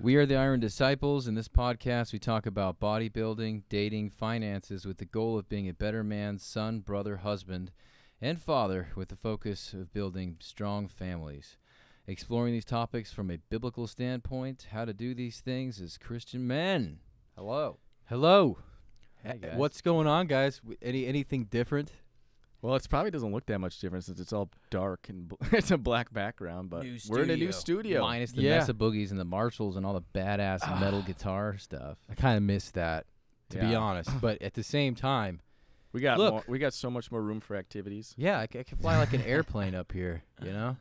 We are the Iron Disciples. In this podcast, we talk about bodybuilding, dating, finances with the goal of being a better man, son, brother, husband, and father with the focus of building strong families. Exploring these topics from a biblical standpoint, how to do these things as Christian men. Hello. Hello. Hey, guys. What's going on, guys? Any anything different? Well, it probably doesn't look that much different since it's all dark and bl- it's a black background. But New we're in a new studio. studio. Minus the Yeah. Mesa Boogies and the Marshalls and all the badass ah. metal guitar stuff. I kind of miss that, to be honest. But at the same time, We got Look. more, we got so much more room for activities. yeah, I, c- I can fly like an airplane up here. You know?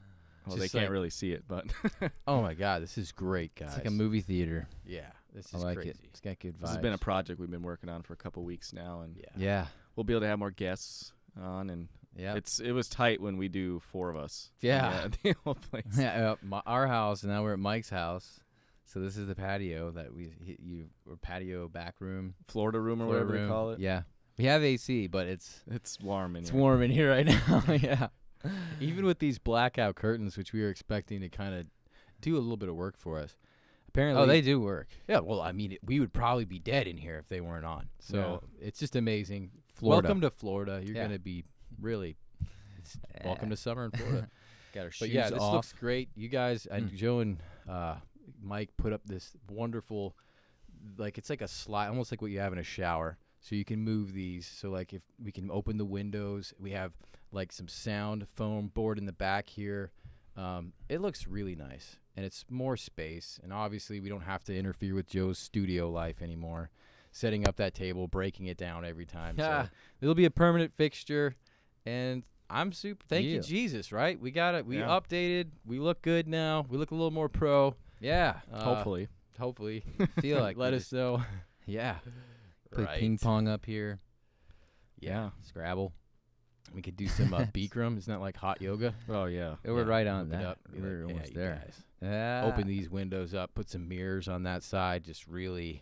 Well, they Just can't like- really see it, but Oh my God, this is great, guys. It's like a movie theater. Yeah, this I is like crazy. it. It's got good vibes. this has been a project we've been working on for a couple weeks now, and Yeah. yeah. we'll be able to have more guests on. And Yeah. it's it was tight when we do four of us. Yeah. at the whole place. Yeah, uh, my, our house, and now we're at Mike's house. So this is the patio that we you or patio back room, Florida room or floor whatever room. they call it. Yeah, we have AC, but it's It's warm in it's here. warm in here right now. yeah, Even with these blackout curtains, which we were expecting to kind of do a little bit of work for us, apparently. oh, they do work. Yeah, well, I mean, it, we would probably be dead in here if they weren't on. So it's just amazing. Florida. Welcome to Florida. You're Yeah. gonna be really. It's welcome to summer in Florida. Got our but yeah, this off. looks great. You guys and Mm. Joe and uh, Mike put up this wonderful, like it's like a slide, almost like what you have in a shower. So you can move these. So like if we can open the windows, we have like some sound foam board in the back here. Um, it looks really nice, and it's more space. And obviously, we don't have to interfere with Joe's studio life anymore. Setting up that table, breaking it down every time. Yeah. So it'll be a permanent fixture, and I'm super. Thank you, Jesus. Right? We got it. We Yeah. updated. We look good now. We look a little more pro. yeah, Uh, Hopefully, hopefully. feel like Let us know. yeah. Play Right. ping pong up here. yeah. Scrabble. We could do some uh, Bikram. Isn't that like hot yoga? Oh yeah. Yeah, we're right on that. We're like, almost yeah, there. guys. Yeah. Open these windows up. Put some mirrors on that side. Just really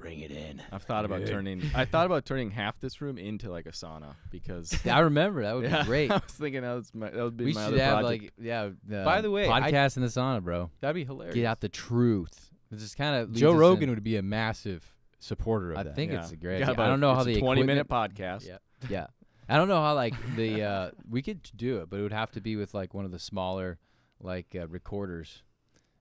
bring it in. I've thought about Good. turning. I thought about turning half this room into like a sauna because I remember that would yeah, be great. I was thinking that was my, that would be we my should other have project. like yeah. The By the way, I- podcast in the sauna, bro. That'd be hilarious. Get out the truth. This just kind of Joe Rogan would be a massive supporter of I that. think Yeah. it's a great. got idea. I don't know how it's a the 20 minute podcast. Yeah. Yeah, I don't know how like the uh we could do it, but it would have to be with like one of the smaller like uh, recorders,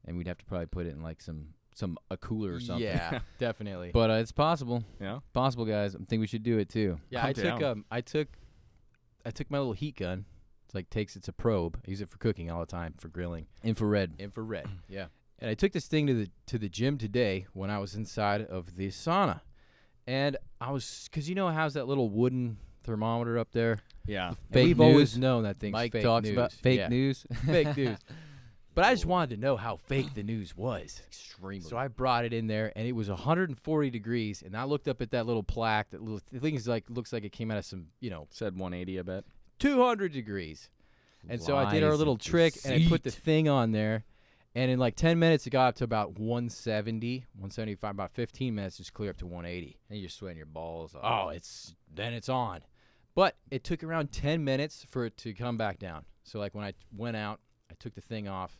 and we'd have to probably put it in like some some a cooler or something. Yeah, definitely. But uh, it's possible, Yeah. possible, guys. I think we should do it too. yeah, I'm I took down. um, I took, I took my little heat gun. It's like takes it's a probe. I use it for cooking all the time for grilling. Infrared. Infrared. yeah. And I took this thing to the to the gym today when I was inside of the sauna, and I was because you know how's that little wooden thermometer up there. Yeah. And Fake We've always known that thing's Mike fake talks news. about fake Yeah. news. fake news. But I just wanted to know how fake the news was. Extremely. So I brought it in there, and it was 140 degrees. And I looked up at that little plaque. That little the thing is like looks like it came out of some, you know, Said 180. I bet. 200 degrees. And so I did our Lies little and trick, and I put the deceit. thing on there. And in like 10 minutes, it got up to about 170, 175. About 15 minutes, just clear up to 180. and you're sweating your balls off. Oh, it's then it's on. But it took around 10 minutes for it to come back down. So like when I went out, I took the thing off,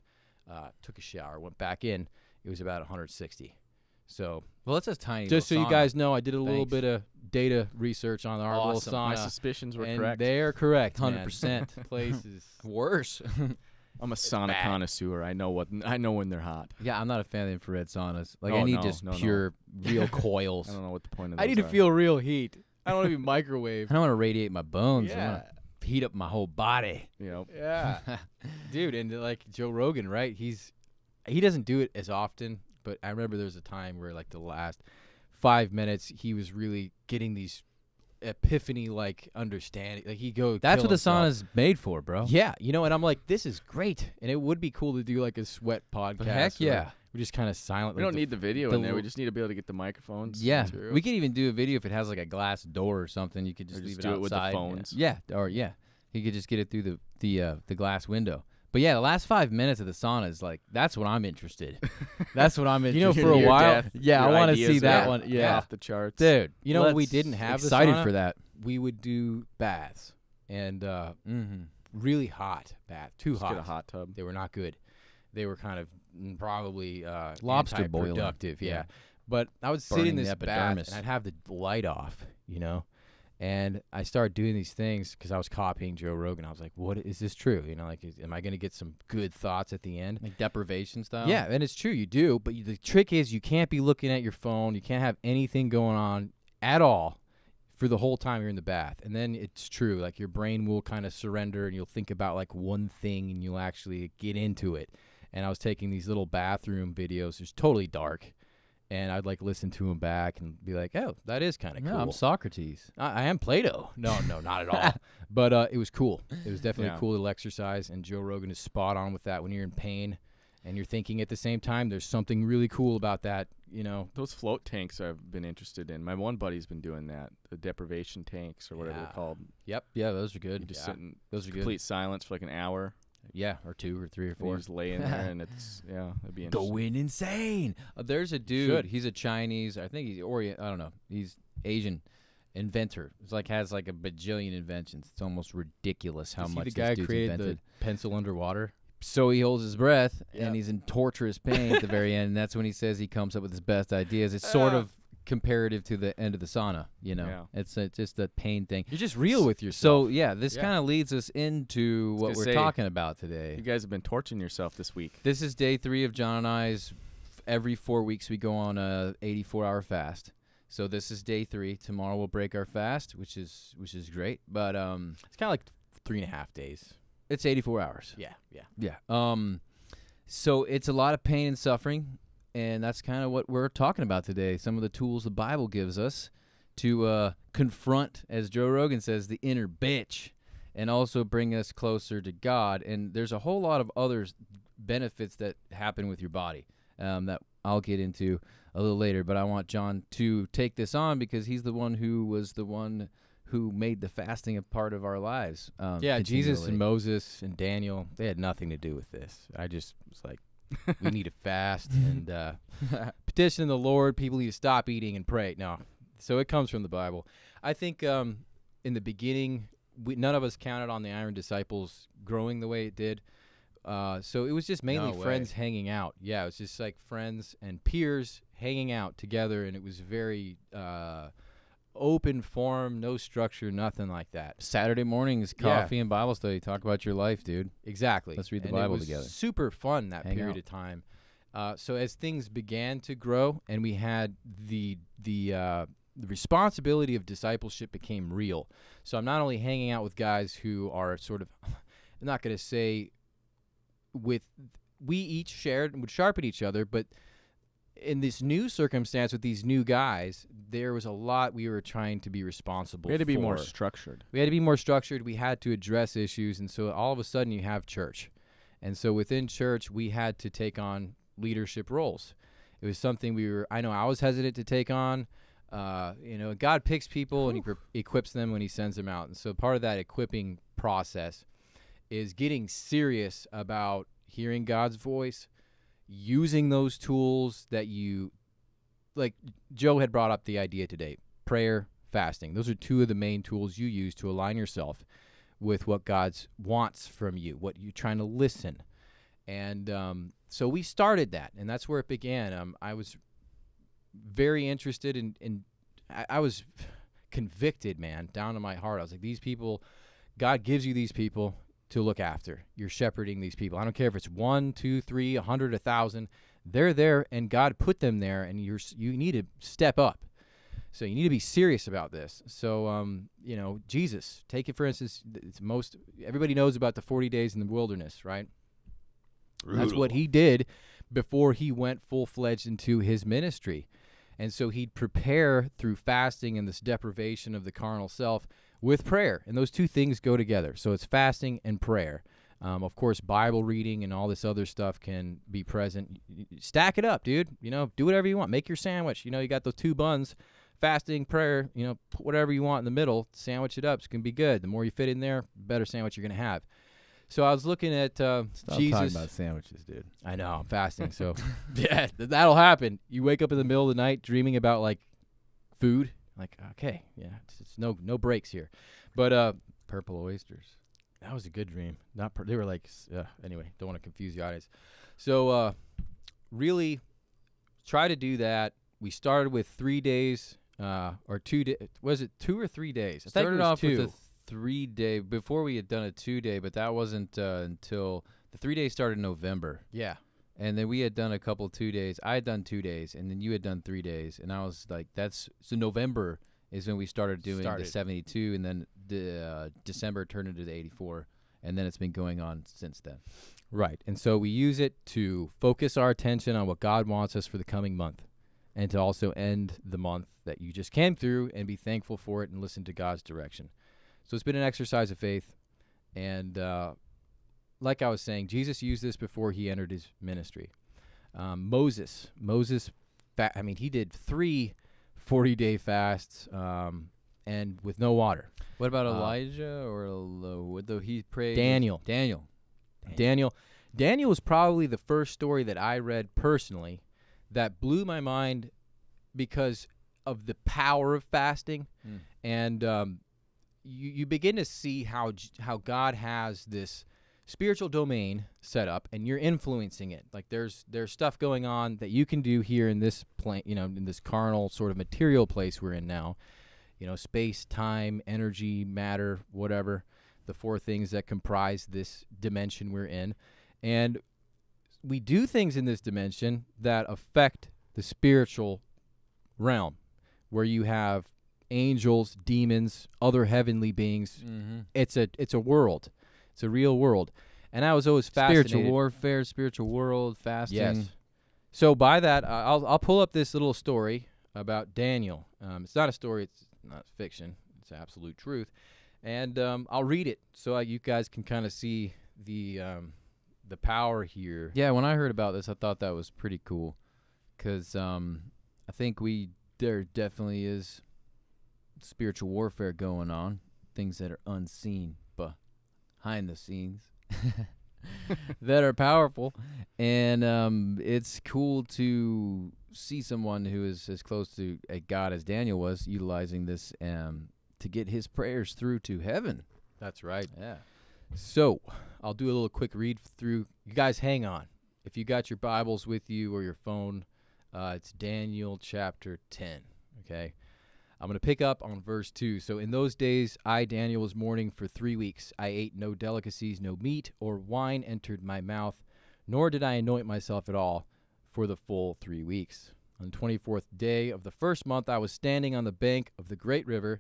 uh, took a shower, went back in. It was about 160. So well, that's a tiny. just so little you guys know, I did a little bit of data research on our awesome. little My suspicions were and correct. they are correct. 100%. Place is worse. I'm a sauna bad. connoisseur. I know what I know when they're hot. yeah, I'm not a fan of infrared saunas. Like I Oh, need no, just no, no. pure, real coils. I don't know what the point of. I those need to feel real heat. I don't want to be microwave. I don't want to radiate my bones. I yeah. Want to heat up my whole body. You know. Yeah. dude and like joe rogan right he's he doesn't do it as often but i remember there was a time where like the last five minutes he was really getting these epiphany like understanding like he go That's what the himself. sauna's made for, bro. yeah you know and i'm like this is great and it would be cool to do like a sweat podcast heck where yeah. We just kind of silent We like don't the need the video the in there. We just need to be able to get the microphones. Yeah, materials. we could even do a video if it has like a glass door or something. You could just Or leave just it do it with the phones. Yeah, or yeah, you could just get it through the the uh, the glass window. But yeah, the last five minutes of the sauna is like that's what I'm interested. that's what I'm You know, for a while- death, yeah, I wanna see that one, yeah. off the charts. dude. you know what we let's- didn't have excited sauna? for that. we would do baths and uh Mm-hmm. really hot bath too Just hot get a hot tub. They were not good. They were kind of probably uh, Lobster boiling. productive. Yeah. Yeah. But I would sit in this bath and I'd have the light off, you know. And I started doing these things because I was copying Joe Rogan. I was like, "What is this true? You know, like, is, am I going to get some good thoughts at the end?" Like deprivation style. Yeah, and it's true, you do. But you, the trick is, you can't be looking at your phone. You can't have anything going on at all for the whole time you're in the bath. And then it's true, like your brain will kind of surrender, and you'll think about like one thing, and you'll actually get into it. And I was taking these little bathroom videos. It's totally dark, and I'd like listen to them back and be like, "Oh, that is kind of No, cool." I'm Socrates. I, I am Plato. No, no, not at all. but uh, it was cool. It was definitely Yeah. a cool little exercise, and Joe Rogan is spot on with that. When you're in pain and you're thinking at the same time, there's something really cool about that. You know, Those float tanks I've been interested in. My one buddy's been doing that. The deprivation tanks or whatever Yeah. they're called. yep, Yeah, those are You good. just Yeah. sit in those are good. complete silence for like an hour. Yeah, or two or three or four. just lay in there and it's yeah, it'd be interesting. Going insane. Uh, there's a dude. Should. He's a Chinese. I think he's Orient. I don't know. He's Asian inventor. It's like has like a bajillion inventions. It's almost ridiculous how Is he much the this guy created invented. the pencil underwater. So he holds his breath Yeah. and he's in torturous pain at the very end. And that's when he says he comes up with his best ideas. It's sort Ah. of comparative to the end of the sauna. You know, Yeah. it's uh, just a pain thing. You're just real with yourself. So yeah, this Yeah. kind of leads us into what we're say, talking about today. you guys have been torching yourself this week. This is day three of John and I's. Every four weeks we go on a 84 hour fast. So this is day three. Tomorrow we'll break our fast, which is which is great. But um, it's kind of like three and a half days. It's 84 hours. Yeah, yeah. Yeah. Um, so it's a lot of pain and suffering, and that's kind of what we're talking about today. Some of the tools the Bible gives us to uh, confront, as Joe Rogan says, the inner bitch, and also bring us closer to God. And there's a whole lot of other benefits that happen with your body um, that I'll get into a little later. But I want John to take this on because he's the one who was the one who made the fasting a part of our lives. Um, Yeah, Jesus and Moses and Daniel, they had nothing to do with this. I just was like, we need to fast and uh, petition the Lord. People need to stop eating and pray. No, so it comes from the Bible. I think um, in the beginning, we, none of us counted on the Iron Disciples growing the way it did. Uh, so it was just mainly No friends hanging out. Yeah, it was just like friends and peers hanging out together, and it was very uh, open form, no structure, nothing like that. Saturday mornings, Yeah. coffee and Bible study. Talk about your life, dude. Exactly. Let's read the And it Bible was together. Super fun that Hang period out. of time. Uh, so as things began to grow, and we had the the uh, the responsibility of discipleship became real. So I'm not only hanging out with guys who are sort of, I'm not going to say, with we each shared and would sharpen each other, but in this new circumstance with these new guys, there was a lot we were trying to be responsible. We had to be more structured. we had to be more structured. We had to address issues, and so all of a sudden you have church, and so within church we had to take on leadership roles. It was something we were. I know I was hesitant to take on. Uh, you know, God picks people and he equip- equips them when He sends them out, and so part of that equipping process is getting serious about hearing God's voice, using those tools that you like. Joe had brought up the idea today: prayer, fasting. Those are two of the main tools you use to align yourself with what God's wants from you, what you're trying to listen. And um, so we started that, and that's where it began. Um, I was very interested in, in I, I was convicted, man, down to my heart. I was like, these people, God gives you these people to look after. You're shepherding these people. I don't care if it's one, two, three, a hundred, a thousand. They're there, and God put them there, and you're you need to step up. So you need to be serious about this. So um, you know, Jesus, take it for instance. It's most everybody knows about the 40 days in the wilderness, right? That's what he did before he went full fledged into his ministry. And so he'd prepare through fasting and this deprivation of the carnal self with prayer. And those two things go together. So it's fasting and prayer. Um, of course, Bible reading and all this other stuff can be present. Stack it up, dude. You know, do whatever you want. Make your sandwich. You know, you got those two buns, fasting, prayer. You know, put whatever you want in the middle, sandwich it up. It's going to be good. The more you fit in there, the better sandwich you're going to have. So I was looking at uh, Stop Jesus. talking about sandwiches, dude. I know I'm fasting, so yeah, th- that'll happen. You wake up in the middle of the night dreaming about like food. Like, okay, yeah, it's, it's no no breaks here. But uh, Purple oysters. that was a good dream. Not per, they were like uh, anyway. Don't want to confuse the audience. So uh, really try to do that. We started with three days uh, or two. Da- was it two or three days? I Started off two. with a three day before we had done a two day, but that wasn't uh, until the three days started in November. yeah. And then we had done a couple two days. I had done two days, and then you had done three days. And I was like, "That's so." November is when we started doing Started. the seventy-two, and then the uh, December turned into the eighty-four, and then it's been going on since then. Right. And so we use it to focus our attention on what God wants us for the coming month and to also end the month that you just came through and be thankful for it and listen to God's direction. So it's been an exercise of faith. And uh, like I was saying, Jesus used this before he entered his ministry. Um, Moses, Moses, fa- I mean, he did three 40 day fasts um, and with no water. What about Uh, Elijah or Elo- what though he prayed? with- Daniel. Daniel. Daniel. Daniel was probably the first story that I read personally that blew my mind because of the power of fasting, Mm. and um, you you begin to see how how God has this spiritual domain set up, and you're influencing it. Like there's there's stuff going on that you can do here in this plane, you know, in this carnal sort of material place we're in now. You know, space, time, energy, matter, whatever the four things that comprise this dimension we're in. And we do things in this dimension that affect the spiritual realm, where you have angels, demons, other heavenly beings. Mm-hmm. It's a it's a world. It's a real world. And I was always fascinated. Spiritual warfare, spiritual world, fasting. Yes. So by that, I'll I'll pull up this little story about Daniel. Um, it's not a story. It's not fiction. It's absolute truth. And um, I'll read it so uh, you guys can kind of see the um, the power here. Yeah, when I heard about this, I thought that was pretty cool, cause um, I think we there definitely is spiritual warfare going on, things that are unseen behind the scenes that are powerful, and um, it's cool to see someone who is as close to a God as Daniel was utilizing this um, to get his prayers through to heaven. That's right. Yeah. So I'll do a little quick read through. You guys, hang on. If you got your Bibles with you or your phone, uh, it's Daniel chapter 10. Okay. I'm going to pick up on verse 2. So, in those days, I, Daniel, was mourning for three weeks. I ate no delicacies, no meat or wine entered my mouth, nor did I anoint myself at all for the full three weeks. On the 24th day of the first month, I was standing on the bank of the great river,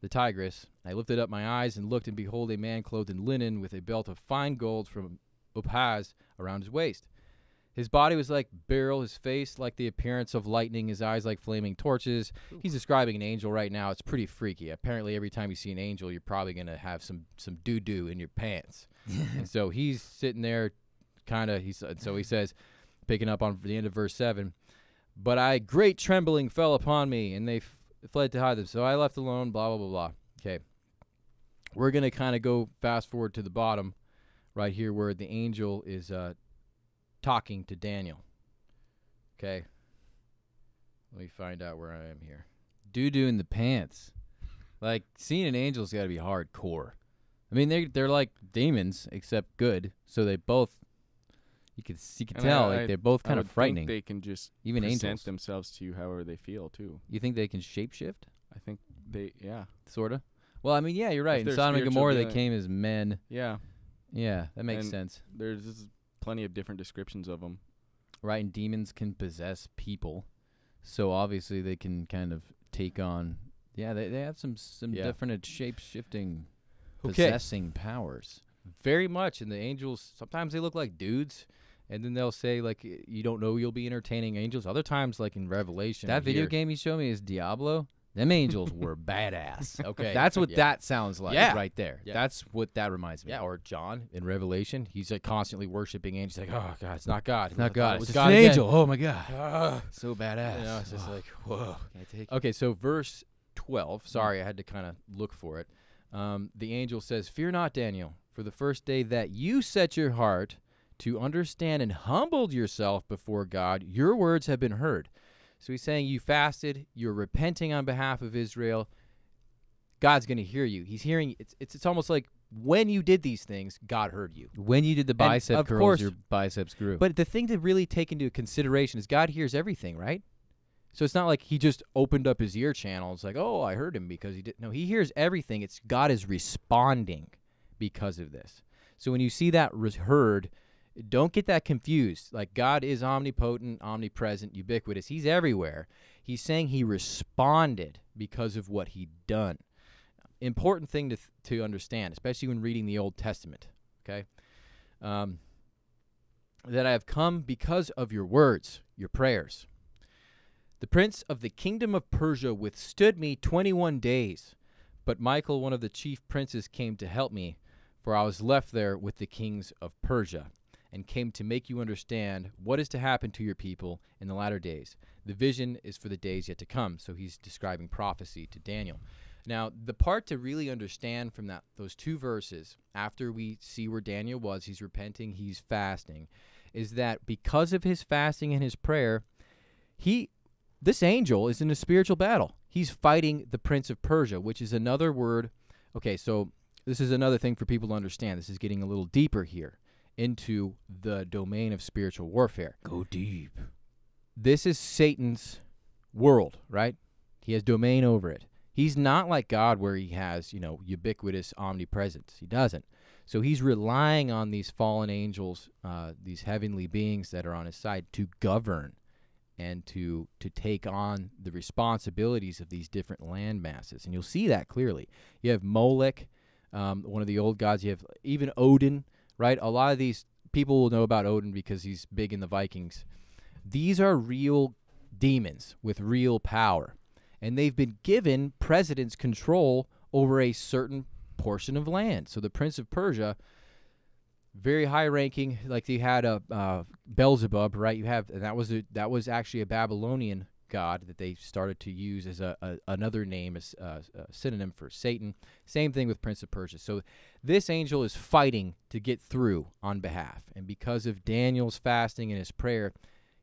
the Tigris. I lifted up my eyes and looked, and behold, a man clothed in linen with a belt of fine gold from Uphaz around his waist. His body was like beryl, his face like the appearance of lightning, his eyes like flaming torches. He's describing an angel right now. It's pretty freaky. Apparently, every time you see an angel, you're probably gonna have some some doo doo in your pants. and so he's sitting there, kind of. He's so he says, picking up on the end of verse seven. But I great trembling fell upon me, and they f- fled to hide them. So I left alone. Blah blah blah blah. Okay. We're gonna kind of go fast forward to the bottom, right here, where the angel is uh, talking to Daniel. Okay. Let me find out where I am here. doo doo in the pants. Like seeing an angel's got to be hardcore. I mean, they they're like demons except good. So they both you can you could And tell I- like they're both kind of think frightening. They can just Even present angels. themselves to you however they feel too. You think they can shapeshift? I think they, yeah, Sorta. Well, I mean, yeah, you're right. In Sodom and Gomorrah, they came as men. yeah. Yeah, that makes And- sense. There's plenty of different descriptions of them. Right, and demons can possess people, so obviously they can kind of take on. Yeah, they they have some some Yeah. different shape shifting, Okay. possessing powers. Very much. And the angels sometimes they look like dudes, and then they'll say like you don't know you'll be entertaining angels. Other times, like in Revelation, That video hear- game you showed me is Diablo. Them angels were badass. Okay, That's what yeah. that sounds like Yeah. right there. Yeah. That's what that reminds me. Yeah, or John in Revelation, he's like constantly worshiping angels. Like, oh God, it's not God. It's not God. It was It's God an again. angel. Oh my god. Ah. So badass. You know, it's just like whoa. Okay, so verse 12. Sorry, I had to kind of look for it. Um, the angel says, Fear not, Daniel, for the first day that you set your heart to understand and humbled yourself before God, your words have been heard. So he's saying you fasted, you're repenting on behalf of Israel. God's going to hear you. He's hearing it's, it's it's almost like when you did these things, God heard you. When you did the bicep of curls, course- your biceps grew. But the thing to really take into consideration is God hears everything, right? So it's not like he just opened up his ear channel. It's like, oh, I heard him because he did. No, he hears everything. It's God is responding because of this. So when you see that heard, don't get that confused. Like God is omnipotent, omnipresent, ubiquitous. He's everywhere. He's saying he responded because of what he'd done. Important thing to th- to understand, especially when reading the Old Testament. Okay. Um, that I have come because of your words, your prayers. The prince of the kingdom of Persia withstood me 21 days, but Michael, one of the chief princes, came to help me, for I was left there with the kings of Persia, and came to make you understand what is to happen to your people in the latter days. The vision is for the days yet to come. So he's describing prophecy to Daniel. Now, the part to really understand from that those two verses, after we see where Daniel was, he's repenting, he's fasting, is that because of his fasting and his prayer, he this angel is in a spiritual battle. He's fighting the prince of Persia, which is another word. Okay, so this is another thing for people to understand. This is getting a little deeper here into the domain of spiritual warfare. Go deep. This is Satan's world, right? He has domain over it. He's not like God where he has, you know, ubiquitous omnipresence. He doesn't. So he's relying on these fallen angels, uh, these heavenly beings that are on his side to govern and to to take on the responsibilities of these different land masses. And you'll see that clearly. You have Molech, um, one of the old gods. You have even Odin, right? A lot of these people will know about Odin because he's big in the Vikings. These are real demons with real power. And they've been given president's control over a certain portion of land. So the Prince of Persia, very high ranking, like they had a uh, Beelzebub, right? You have and that was a, that was actually a Babylonian god that they started to use as a, a another name as uh, a synonym for Satan. Same thing with Prince of Persia. So this angel is fighting to get through on behalf, and because of Daniel's fasting and his prayer,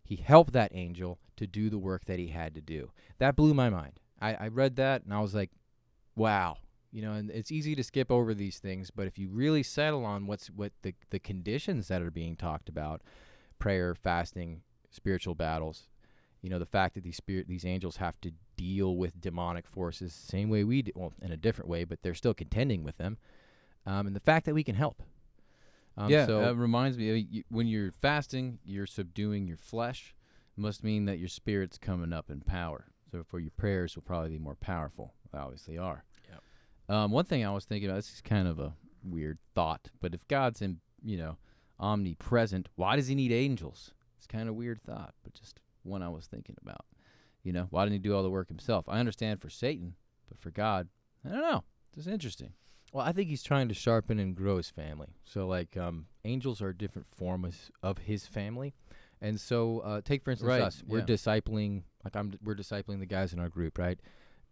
he helped that angel to do the work that he had to do. That blew my mind. I, I read that and I was like, wow. You know, and it's easy to skip over these things, but if you really settle on what's what the the conditions that are being talked about, prayer, fasting, spiritual battles, you know, the fact that these spirit these angels have to deal with demonic forces same way we do, well, in a different way, but they're still contending with them, um, and the fact that we can help. Um, yeah, so that reminds me. uh, you, when you're fasting, you're subduing your flesh. Must mean that your spirit's coming up in power. So for your prayers will probably be more powerful. They obviously are. Yep. Um, one thing I was thinking about. This is kind of a weird thought, but if God's in, you know, omnipresent, why does He need angels? It's kind of weird thought, but just one I was thinking about. You know, why didn't He do all the work Himself? I understand for Satan, but for God, I don't know. It's interesting. Well, I think he's trying to sharpen and grow his family. So, like, um, angels are a different form of, of his family. And so, uh, take for instance Right, us. We're yeah. discipling, like I'm, we're discipling the guys in our group, right?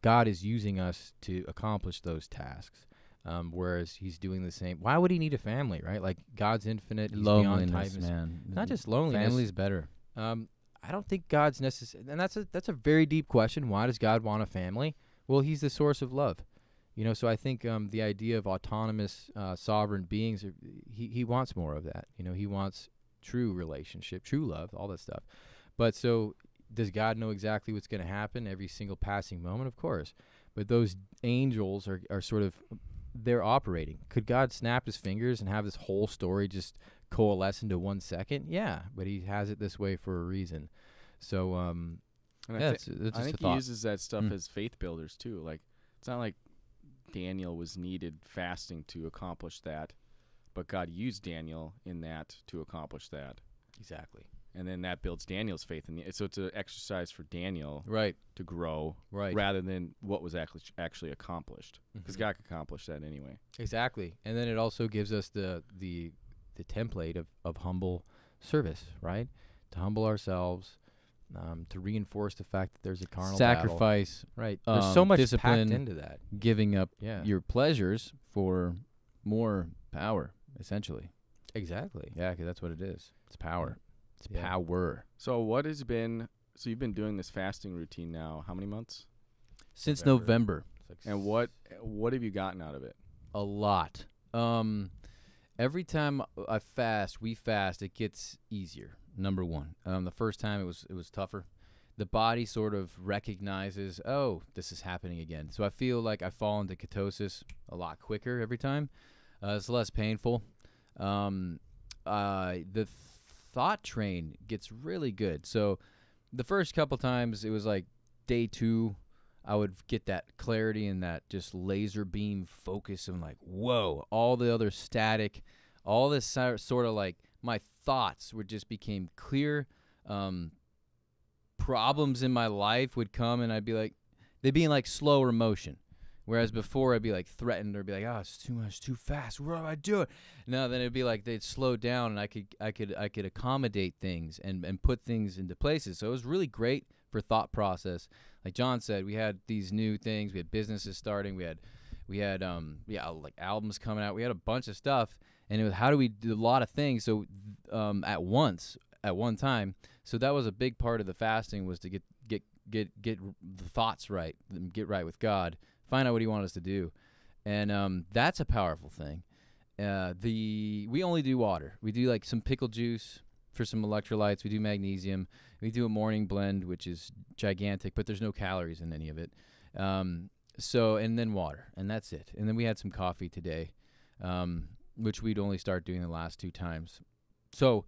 God is using us to accomplish those tasks. Um, whereas he's doing the same. Why would he need a family, right? Like God's infinite, he's beyond. Loneliness, man. Not just loneliness. Family's better. Um, I don't think God's necessary, and that's a that's a very deep question. Why does God want a family? Well, He's the source of love, you know. So I think um, the idea of autonomous, uh, sovereign beings, are, he he wants more of that. You know, He wants true relationship, true love, all that stuff. But so, does God know exactly what's going to happen every single passing moment? Of course. But those angels are are sort of they're operating. Could God snap His fingers and have this whole story just coalesce into one second? Yeah, but he has it this way for a reason. So, um, And I yeah, thi- it's, it's I just think he thought. uses that stuff Mm. as faith builders too. Like it's not like Daniel was needed fasting to accomplish that, but God used Daniel in that to accomplish that, exactly. and then that builds Daniel's faith. And so it's an exercise for Daniel Right. to grow Right. rather than what was actually actually accomplished, because Mhm. God could accomplish that anyway. Exactly. And then it also gives us the the the template of of humble service, right? To humble ourselves, um, to reinforce the fact that there's a carnal battle. Sacrifice, Right. There's so um, much discipline. packed into that. giving up Yeah. your pleasures for more power, essentially. exactly. Yeah, because that's what it is. It's power. It's Yeah. power. So what has been? So you've been doing this fasting routine now how many months? Since November. November, like And what what have you gotten out of it? a lot. Um, every time I fast, we fast, it gets easier. Number one. Um, the first time it was it was tougher. The body sort of recognizes, oh, this is happening again. So I feel like I fall into ketosis a lot quicker every time. Uh, it's less painful. Um, uh, the thought train gets really good. So the first couple times it was like day two, I would get that clarity and that just laser beam focus and like, whoa, all the other static, all this sort of like my thoughts would just became clear. Um, problems in my life would come and I'd be like, they'd be in like slower motion. Whereas before I'd be like threatened or be like, oh, it's too much, too fast. What do I doing? No, then it'd be like they'd slow down and I could, I could, I could accommodate things and and put things into places. So it was really great for thought process. Like John said, we had these new things. We had businesses starting. We had, we had, um, yeah, like albums coming out. We had a bunch of stuff, and it was how do we do a lot of things so um at once at one time. So that was a big part of the fasting was to get get get get the thoughts right, get right with God find out what he wanted us to do, and um, that's a powerful thing. Uh, the we only do water. We do like some pickle juice for some electrolytes. We do magnesium. We do a morning blend, which is gigantic, but there's no calories in any of it. Um, so and then water, and that's it. And then we had some coffee today, um, which we'd only start doing the last two times. So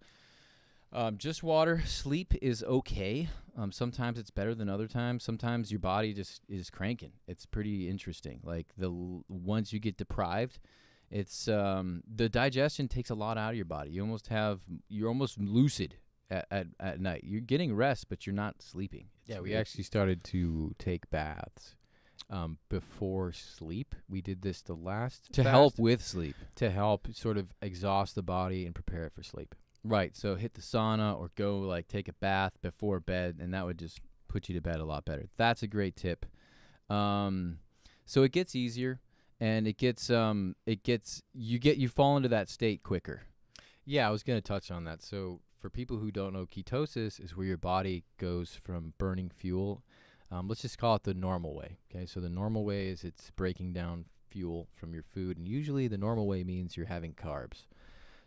um, just water. Sleep is okay. Um, sometimes it's better than other times. Sometimes your body just is cranking. It's pretty interesting. Like the once you get deprived, it's um, the digestion takes a lot out of your body. You almost have you're almost lucid at, at, at night. You're getting rest, but you're not sleeping. It's Yeah, we weird. actually started to take baths um, before sleep. We did this the last to fast help with sleep. to help sort of exhaust the body and prepare it for sleep. Right. So hit the sauna or go like take a bath before bed, and that would just put you to bed a lot better. That's a great tip. Um, so it gets easier, and it gets um, it gets you get you fall into that state quicker. Yeah, I was going to touch on that. So, for people who don't know, ketosis is where your body goes from burning fuel. Um, let's just call it the normal way. Okay, so the normal way is it's breaking down fuel from your food, and usually the normal way means you're having carbs.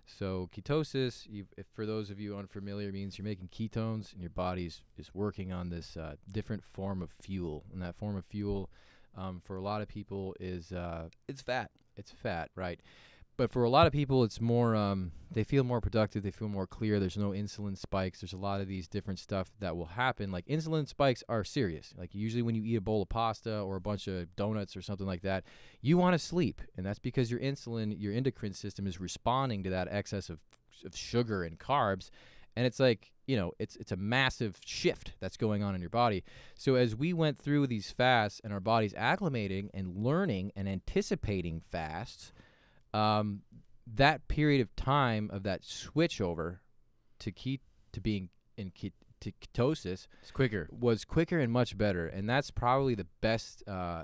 So ketosis, for those of you unfamiliar, means you're making ketones, and your body's is working on this uh, different form of fuel, and that form of fuel, um, for a lot of people, is uh, It's fat. it's fat, right? But for a lot of people, it's more. Um, they feel more productive. They feel more clear. There's no insulin spikes. There's a lot of these different stuff that will happen. Like insulin spikes are serious. Like usually when you eat a bowl of pasta or a bunch of donuts or something like that, you want to sleep, and that's because your insulin, your endocrine system, is responding to that excess of, of sugar and carbs, and it's like you know it's it's a massive shift that's going on in your body. So as we went through these fasts and our bodies acclimating and learning and anticipating fasts um, that period of time of that switch over to ke- to being in ke- to ketosis It's quicker. was quicker and much better, and that's probably the best. Uh,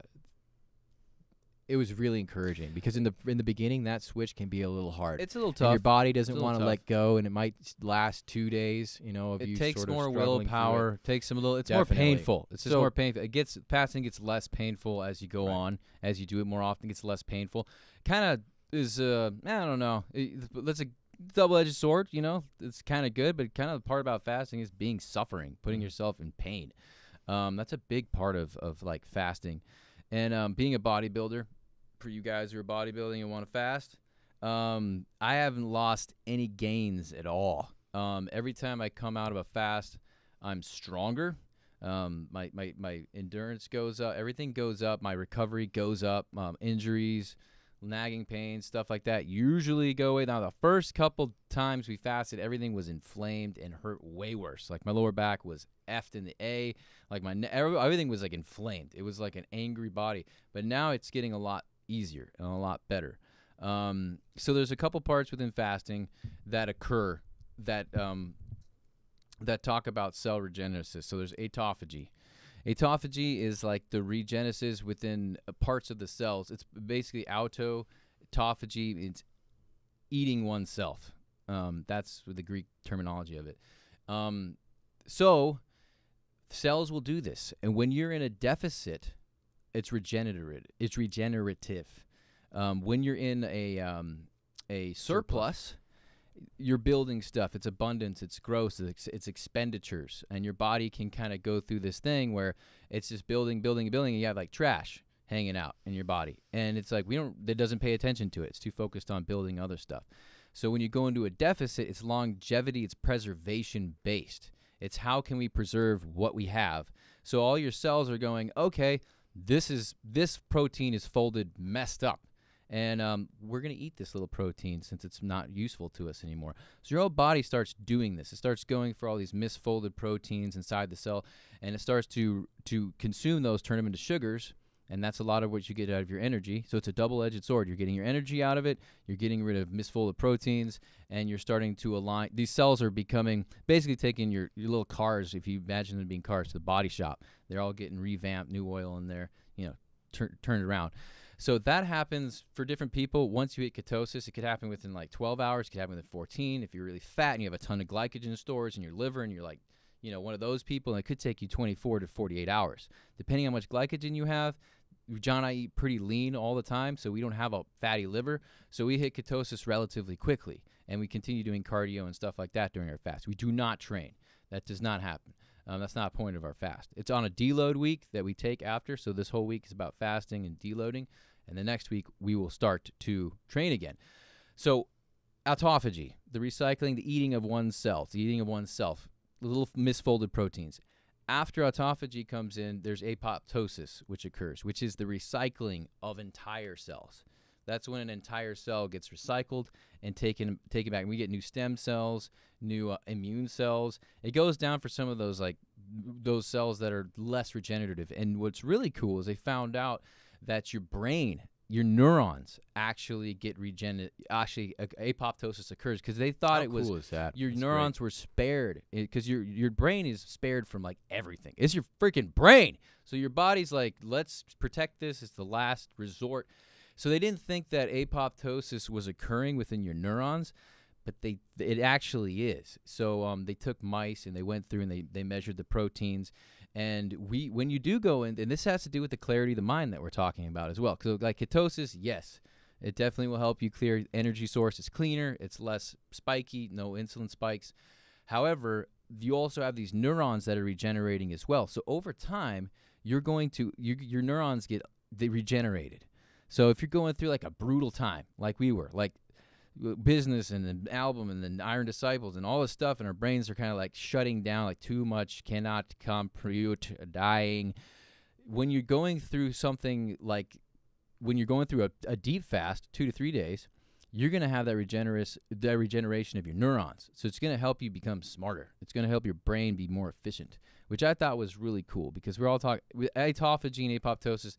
it was really encouraging because in the in the beginning that switch can be a little hard. It's a little And tough. your body doesn't want to let go, and it might last two days. You know, of it you takes sort of more through it. willpower. Takes some little. It's Definitely. more painful. It's just So- more painful. It gets passing gets less painful as you go Right. on. As you do it more often, it gets less painful. Kind of is uh I don't know. It, that's a double-edged sword. You know, it's kind of good, but kind of the part about fasting is being suffering, putting Mhm. yourself in pain. Um, that's a big part of of like fasting, and um, being a bodybuilder. For you guys who are bodybuilding and want to fast, um, I haven't lost any gains at all. Um, every time I come out of a fast, I'm stronger. Um, my, my, my endurance goes up. Everything goes up. My recovery goes up. Um, injuries, nagging pains, stuff like that usually go away. Now, the first couple times we fasted, everything was inflamed and hurt way worse. Like my lower back was effed in the A. Like my everything was like inflamed. It was like an angry body. But now it's getting a lot easier and a lot better. Um, so there's a couple parts within fasting that occur that um, that talk about cell regenesis. So there's autophagy. Autophagy is like the regenesis within uh, parts of the cells. It's basically autophagy. It's eating oneself. Um, that's the Greek terminology of it. Um, so cells will do this, and when you're in a deficit, it's regenerative. It's regenerative. Um, when you're in a um, a surplus, you're building stuff. It's abundance. It's gross. It's, it's expenditures, and your body can kind of go through this thing where it's just building, building, building, and you have like trash hanging out in your body, and it's like we don't. It doesn't pay attention to it. It's too focused on building other stuff. So when you go into a deficit, it's longevity. It's preservation based. It's how can we preserve what we have. So all your cells are going, okay, this is this protein is folded messed up and um, we're going to eat this little protein since it's not useful to us anymore. So your whole body starts doing this. It starts going for all these misfolded proteins inside the cell, and it starts to to consume those, turn them into sugars, and that's a lot of what you get out of your energy. So it's a double-edged sword. You're getting your energy out of it, you're getting rid of misfolded proteins, and you're starting to align. These cells are becoming basically taking your, your little cars, if you imagine them being cars, to the body shop. They're all getting revamped, new oil in there, you know, turn turn it around. So that happens for different people. Once you hit ketosis, it could happen within like 12 hours. It could happen within 14. If you're really fat and you have a ton of glycogen stores in your liver and you're like, you know, one of those people, and it could take you 24 to 48 hours. Depending on how much glycogen you have, John and I eat pretty lean all the time, so we don't have a fatty liver. So we hit ketosis relatively quickly, and we continue doing cardio and stuff like that during our fast. We do not train. That does not happen. Um, that's not a point of our fast. It's on a deload week that we take after. So this whole week is about fasting and deloading and the next week we will start to train again. So, autophagy, the recycling, the eating of one's cells, the eating of one's self, little misfolded proteins. After autophagy comes in, there's apoptosis, which occurs, which is the recycling of entire cells. That's when an entire cell gets recycled and taken taken back. And we get new stem cells, new uh, immune cells. It goes down for some of those like those cells that are less regenerative. And what's really cool is they found out that your brain your neurons actually get regenerated. Actually, apoptosis occurs because they thought How it was cool your That's neurons were spared because your your brain is spared from like everything. It's your freaking brain. So your body's like, let's protect this. It's the last resort. So they didn't think that apoptosis was occurring within your neurons, but they it actually is. So um, they took mice and they went through and they they measured the proteins and we, when you do go in, and this has to do with the clarity of the mind that we're talking about as well. Because like ketosis, yes, it definitely will help you clear energy source. It's cleaner, it's less spiky, no insulin spikes. However, you also have these neurons that are regenerating as well. So over time, you're going to you, your neurons get they regenerated. So if you're going through like a brutal time, like we were, like business and the album and the Iron Disciples and all this stuff, and our brains are kind of like shutting down, like too much cannot compute, dying. When you're going through something like when you're going through a, a deep fast, two to three days, you're going to have that regenerous that regeneration of your neurons. So it's going to help you become smarter. It's going to help your brain be more efficient, which I thought was really cool because we're all talking autophagy and apoptosis.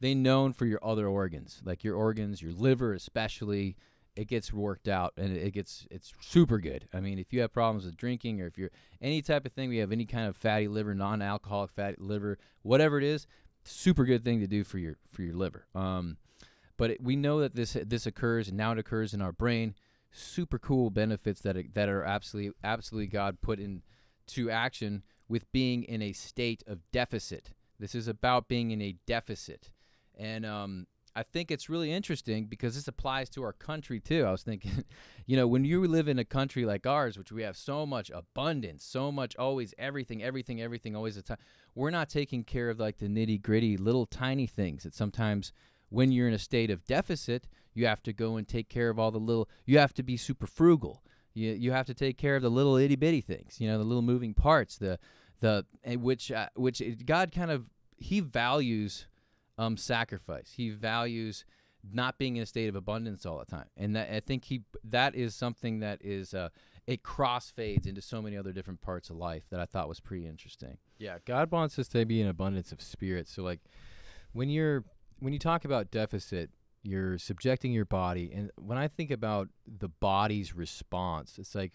They known for your other organs, like your organs, your liver especially, it gets worked out and it gets it's super good. I mean, if you have problems with drinking or if you're any type of thing, we have any kind of fatty liver, non-alcoholic fatty liver, whatever it is, super good thing to do for your for your liver. Um, but it, we know that this this occurs and now it occurs in our brain. Super cool benefits that it, that are absolutely absolutely God put into action with being in a state of deficit. This is about being in a deficit, and um, I think it's really interesting because this applies to our country too. I was thinking, you know, when you live in a country like ours, which we have so much abundance, so much always everything, everything, everything, always the time, we're not taking care of like the nitty gritty little tiny things that sometimes when you're in a state of deficit, you have to go and take care of all the little, you have to be super frugal. You, you have to take care of the little itty bitty things, you know, the little moving parts, the, the, eh, which, uh, which God kind of, he values um, sacrifice. He values not being in a state of abundance all the time, and that I think he that is something that is uh, it crossfades into so many other different parts of life that I thought was pretty interesting. Yeah, God wants us to be in abundance of spirit. So like when you're when you talk about deficit, you're subjecting your body, and when I think about the body's response, it's like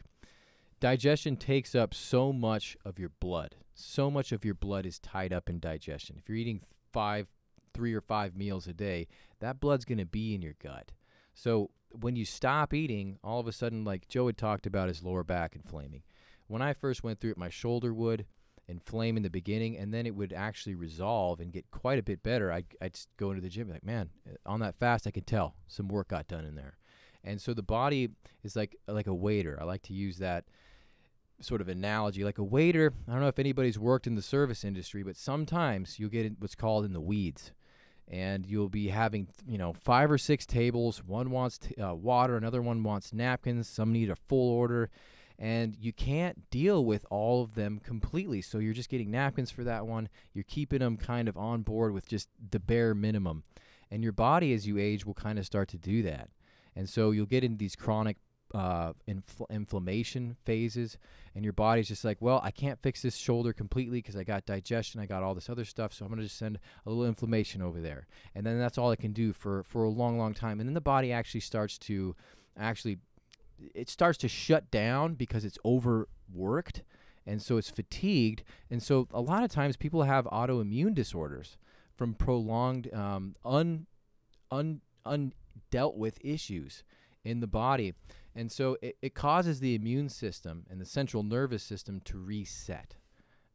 digestion takes up so much of your blood. So much of your blood is tied up in digestion. If you're eating five three or five meals a day, that blood's going to be in your gut. So when you stop eating, all of a sudden, like Joe had talked about his lower back inflaming. When I first went through it, my shoulder would, inflame in the beginning, and then it would actually resolve and get quite a bit better. I, I'd go into the gym and like, man, uh, on that fast, I could tell some work got done in there. And so the body is like like a waiter. I like to use that sort of analogy. Like a waiter, I don't know if anybody's worked in the service industry, but sometimes you'll get what's called in the weeds. And you'll be having, you know, five or six tables. One wants t- uh, water, another one wants napkins. Some need a full order, and you can't deal with all of them completely. So you're just getting napkins for that one. You're keeping them kind of on board with just the bare minimum. And your body, as you age, will kind of start to do that. And so you'll get into these chronic uh, infl- inflammation phases, and your body's just like, well, I can't fix this shoulder completely because I got digestion, I got all this other stuff, so I'm gonna just send a little inflammation over there, and then that's all it can do for for a long, long time, and then the body actually starts to actually it starts to shut down because it's overworked and so it's fatigued and so a lot of times people have autoimmune disorders from prolonged um, un, un, undealt with issues in the body and so it, it causes the immune system and the central nervous system to reset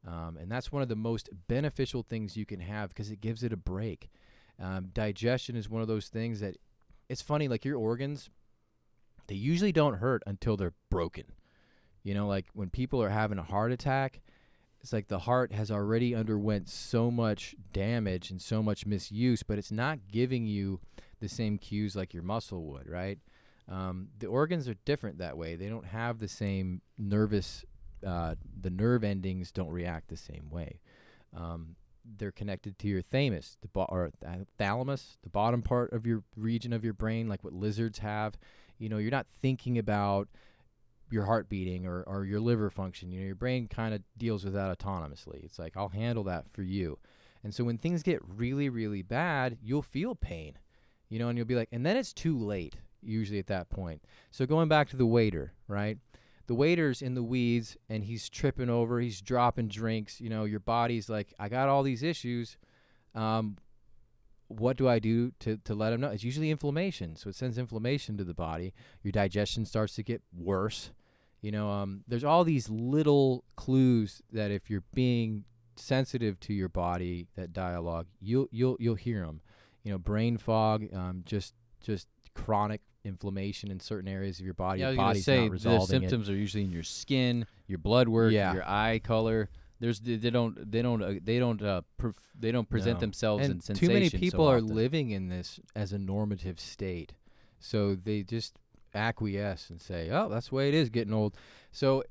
um, and that's one of the most beneficial things you can have because it gives it a break um, digestion is one of those things that it's funny like your organs they usually don't hurt until they're broken. You know, like when people are having a heart attack, it's like the heart has already underwent so much damage and so much misuse, but it's not giving you the same cues like your muscle would, right? Um, the organs are different that way. They don't have the same nervous, uh, the nerve endings don't react the same way. Um, they're connected to your thymus, the bo- or th- thalamus, the bottom part of your region of your brain, like what lizards have. You know you're not thinking about your heart beating or, or your liver function. You know your brain kind of deals with that autonomously. It's like i'll handle that for you. And so when things get really really bad you'll feel pain you know and you'll be like and then it's too late usually at that point so going back to the waiter right the waiter's in the weeds and he's tripping over he's dropping drinks you know your body's like i got all these issues um, what do I do to, to let him know? It's usually inflammation. So it sends inflammation to the body. Your digestion starts to get worse. You know, um, there's all these little clues that if you're being sensitive to your body, that dialogue, you'll you'll you'll hear them. You know, brain fog, um, just just chronic inflammation in certain areas of your body. yeah, I was gonna body's say not the resolving it. symptoms are usually in your skin, your blood work, Yeah. your eye color. There's they don't they don't uh, they don't uh, pref- they don't present No. themselves in and sensation. too many so people are often. living in this as a normative state so they just acquiesce and say oh that's the way it is getting old so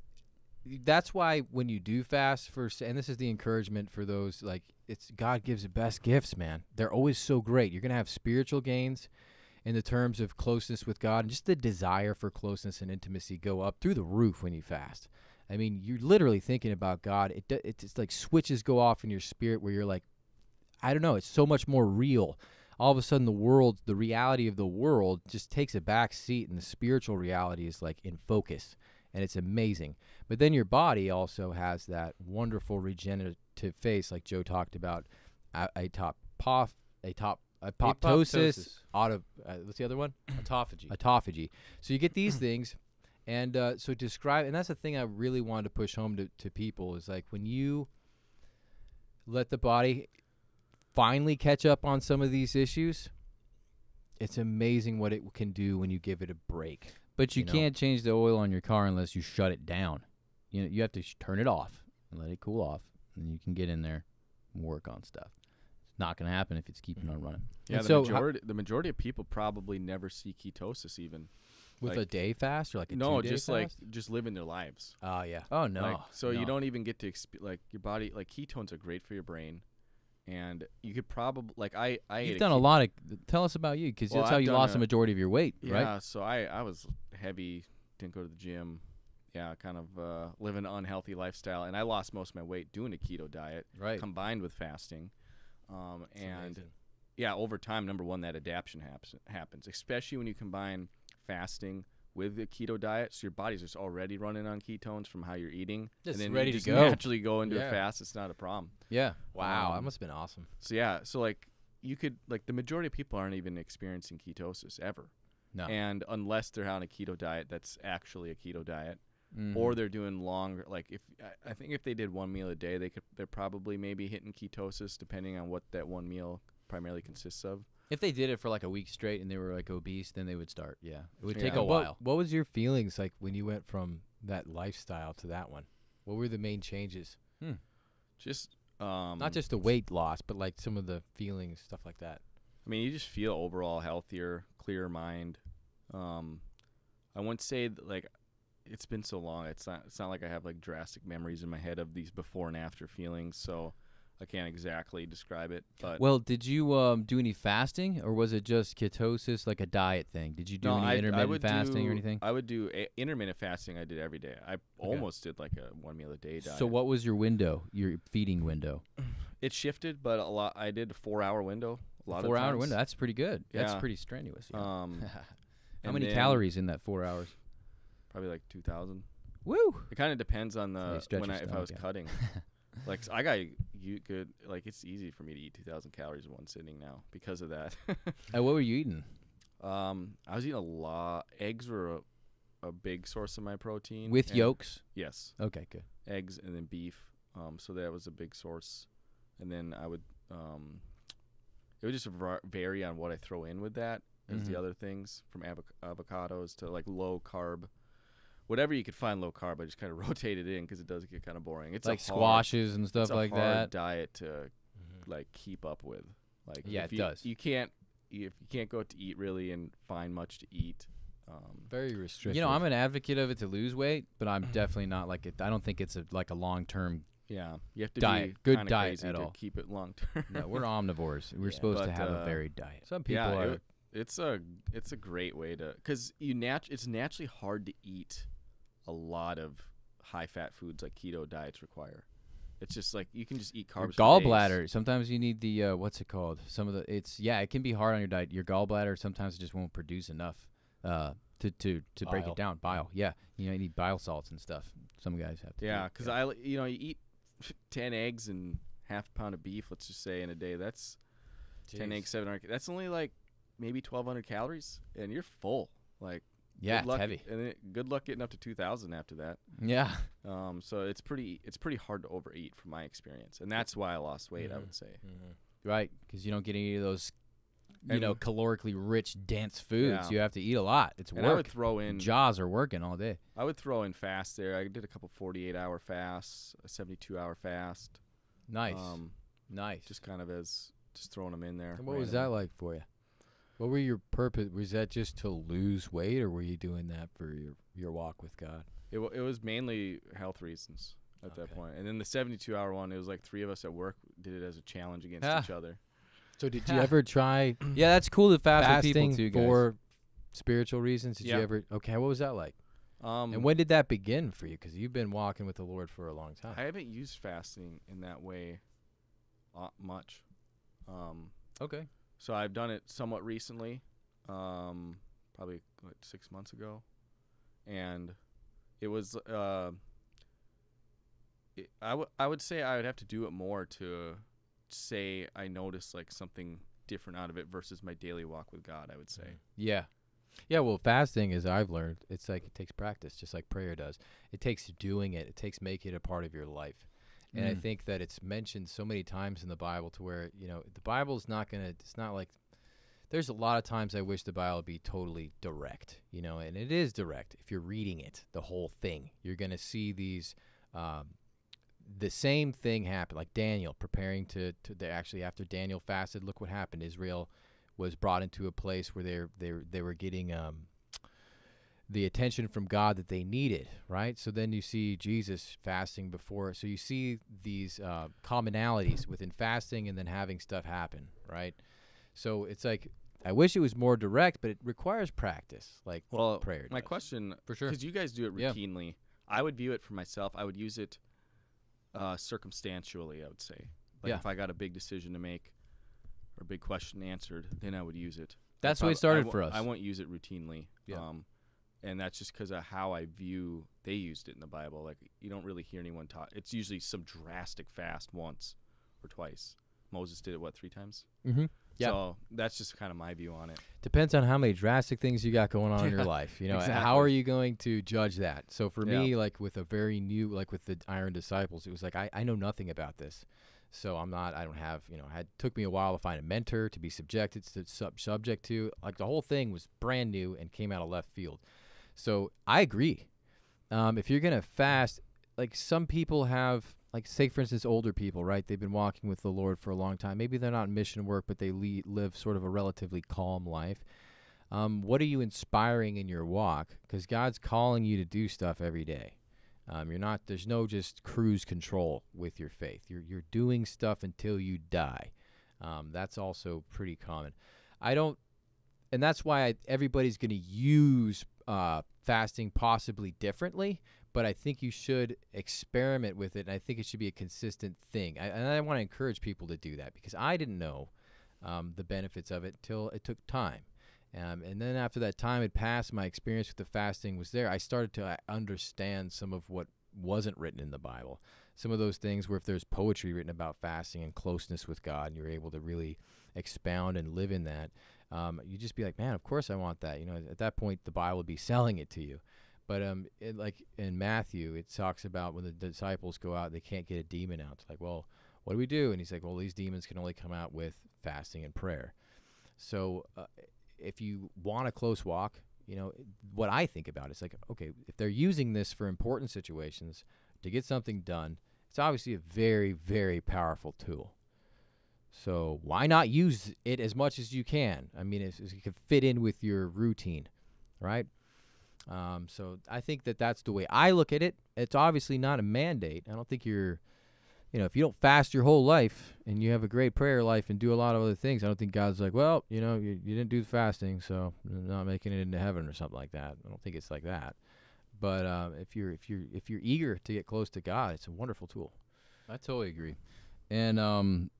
that's why when you do fast for and this is the encouragement for those like it's god gives the best gifts man they're always so great you're gonna have spiritual gains in the terms of closeness with god and just the desire for closeness and intimacy go up through the roof when you fast i mean you're literally thinking about god it, it's like switches go off in your spirit where you're like I don't know, it's so much more real. All of a sudden, the world, the reality of the world, just takes a back seat, and the spiritual reality is like in focus, and it's amazing. But then your body also has that wonderful regenerative phase, like Joe talked about, a, top po a top pof, a top apoptosis, Apoptosis. auto. Uh, what's the other one? autophagy. autophagy. So you get these things, and uh, so describe, and that's the thing I really wanted to push home to, to people is like when you let the body finally catch up on some of these issues, it's amazing what it can do when you give it a break. But you, you know. can't change the oil on your car unless you shut it down. You know, you have to sh- turn it off and let it cool off, and you can get in there and work on stuff. It's not going to happen if it's keeping on running. Yeah, And the so ho- majority the majority of people probably never see ketosis even. With Like- a day fast or like a no, two-day just like just living their lives. oh yeah, Oh no! Like, so no. you don't even get to exp- like your body like ketones are great for your brain, and you could probably like I I You've done a ke- lot of. Tell us about you, because Well, that's how I've you done lost the majority of your weight, Yeah, right? so I I was heavy, didn't go to the gym. Yeah, kind of uh, living an unhealthy lifestyle, and I lost most of my weight doing a keto diet right. combined with fasting. Um, and amazing. yeah, over time, number one, that adaptation happens, happens, especially when you combine fasting with the keto diet. So your body's just already running on ketones from how you're eating, Just and then ready you to go. naturally go into Yeah. a fast. It's not a problem. yeah, wow, that Um, must have been awesome. So yeah, so like you could like the majority of people aren't even experiencing ketosis ever, No, and unless they're on a keto diet that's actually a keto diet, or Mhm. they're doing longer. Like if I- I think if they did one meal a day, they could they're probably maybe hitting ketosis depending on what that one meal primarily consists of. if they did it for like a week straight and they were like obese, then they would start. Yeah, it would Yeah. take a And what- while. What, was your feelings like when you went from that lifestyle to that one? What were the main changes? Just um, Not just the weight loss, but like some of the feelings, stuff like that. I mean, you just feel overall healthier, clearer mind. Um, I wouldn't say that, like it's been so long. It's not. It's not like I have like drastic memories in my head of these before and after feelings. So I can't exactly describe it. But Well, did you um, do any fasting, or was it just ketosis, like a diet thing? Did you do no, any I, intermittent I would fasting do, or anything? I would do a, intermittent fasting. I did every day. I almost did like a one meal a day diet. So what was your window, your feeding window? It shifted, but a lot. I did a four hour window. A lot four of hour window. That's pretty good. That's pretty strenuous. Yeah. Um, How many then calories in that four hours? Probably like two thousand. Woo! It kind of depends on the stretch when I, if I was out. cutting. like I got you good. Like it's easy for me to eat two thousand calories in one sitting now because of that. Uh, what were you eating? um, I was eating a lot. Eggs were a, a big source of my protein With yolks? Yes, Okay, good. eggs and then beef. Um, so that was a big source, and then I would um, it would just vary on what I throw in with that as Mhm. the other things from avoc- avocados to like low carb. Whatever you could find low carb, I just kind of rotate it in because it does get kind of boring. It's a like hard- squashes and stuff it's a like hard that. diet to like keep up with. Like Yeah, if it you, does. You can't if you can't go out to eat really and find much to eat. Um, Very restrictive. You know, I'm an advocate of it to lose weight, but I'm definitely not like it. I don't think it's a like a long term. yeah, you have to Diet. be Good diet crazy at to all. keep it long term. No, we're omnivores. We're Yeah. supposed to But, have a uh, varied diet. Some people yeah, are. it- it's a it's a great way to because you nat it's naturally hard to eat a lot of high fat foods like keto diets require. It's just like you can just eat Your carbs. for days. gallbladder. Sometimes you need the uh, what's it called? Some of the it's yeah, it can be hard on your diet. Your gallbladder sometimes just won't produce enough uh, to to to break Bile. it down. Bile, yeah. You know, you need bile salts and stuff. Some guys have to. Yeah, do. because I you know you eat ten eggs and half a pound of beef. Let's just say in a day that's ten Jeez. eggs, seven hundred. That's only like maybe twelve hundred calories, and you're full. Like yeah, good it's luck, heavy. and then good luck getting up to two thousand after that. Yeah, Um, so it's pretty it's pretty hard to overeat from my experience, and that's why I lost weight. I Mhm. would say. Mhm. right. Because you don't get any of those, you And- know, calorically rich, dense foods. Yeah. You have to eat a lot. It's And I would throw in Jaws are working all day. I would throw in fast there. I did a couple 48 hour fasts, a 72 hour fast. Nice, Um, nice. just kind of as just throwing them in there. And what was that like for you? What were your purpose? Was that just to lose weight, or were you doing that for your your walk with God? It, wa- it was mainly health reasons at that Okay. point. And then the 72 hour one, it was like three of us at work did it as a challenge against Ah. each other. So did you ever try Yeah, that's cool to fast with fasting people too, guys. for spiritual reasons? Did Yeah. you ever? Okay, what was that like? Um, and when did that begin for you? Because you've been walking with the Lord for a long time. I haven't used fasting in that way uh, much. Um, okay. So I've done it somewhat recently, um, probably like six months ago, and it was. Uh, it, I would I would say I would have to do it more to say I noticed like something different out of it versus my daily walk with God. I would say. Yeah. Yeah, well, fasting, as I've learned, it's like it takes practice, just like prayer does. It takes doing it. It takes making it a part of your life. And I Mm. think that it's mentioned so many times in the Bible to where, you know, the Bible's not going to, it's not like, there's a lot of times I wish the Bible would be totally direct, you know, and it is direct. If you're reading it, the whole thing, you're going to see these, um, the same thing happen, like Daniel preparing to, to they actually after Daniel fasted, look what happened. Israel was brought into a place where they they they were getting um, the attention from God that they needed, right? So then you see Jesus fasting before. So you see these uh, commonalities within fasting and then having stuff happen, right? So it's like I wish it was more direct, but it requires practice, like Well, prayer. my question For sure. because you guys do it Yeah. routinely. I would view it for myself. I would use it uh, circumstantially. I would say, like Yeah. if I got a big decision to make or a big question answered, then I would use it. That's way it started I for us. I won't use it routinely. Yeah. Um, and that's just because of how I view they used it in the Bible. Like you don't really hear anyone talk. It's usually some drastic fast once or twice. Moses did it what three times? Mhm. Yeah. So that's just kind of my view on it. Depends on how many drastic things you got going on in your life. You know, how are you going to judge that? So for Yeah. me, like with a very new, like with the Iron Disciples, it was like I, I know nothing about this, so I'm not. I don't have. You know, it took me a while to find a mentor to be subjected to sub subject to. Like the whole thing was brand new and came out of left field. So I agree. Um, if you're gonna fast, like some people have, like say for instance, older people, right? They've been walking with the Lord for a long time. Maybe they're not mission work, but they lead, live sort of a relatively calm life. Um, what are you inspiring in your walk? Because God's calling you to do stuff every day. Um, you're not. There's no just cruise control with your faith. You're you're doing stuff until you die. Um, that's also pretty common. I don't, and that's why I, everybody's going to use uh, fasting possibly differently. But I think you should experiment with it, and I think it should be a consistent thing. I, and I want to encourage people to do that because I didn't know um, the benefits of it till it took time. Um, and then after that time had passed, my experience with the fasting was there. I started to uh, understand some of what wasn't written in the Bible. Some of those things where if there's poetry written about fasting and closeness with God, and you're able to really expound and live in that, um, you just be like, man, of course I want that. You know, at that point, the Bible would be selling it to you. But um, it, like in Matthew, it talks about when the disciples go out, they can't get a demon out. It's like, well, what do we do? And he's like, well, these demons can only come out with fasting and prayer. So uh, if you want a close walk, you know, what I think about is like, okay, if they're using this for important situations to get something done, it's obviously a very, very powerful tool. So why not use it as much as you can? I mean, it's, it can fit in with your routine, right? Um, so I think that that's the way I look at it. It's obviously not a mandate. I don't think you're, you know, if you don't fast your whole life and you have a great prayer life and do a lot of other things, I don't think God's like, well, you know, you, you didn't do the fasting, so not making it into heaven or something like that. I don't think it's like that. But uh, if you're if you're if you're eager to get close to God, it's a wonderful tool. I totally agree. And um,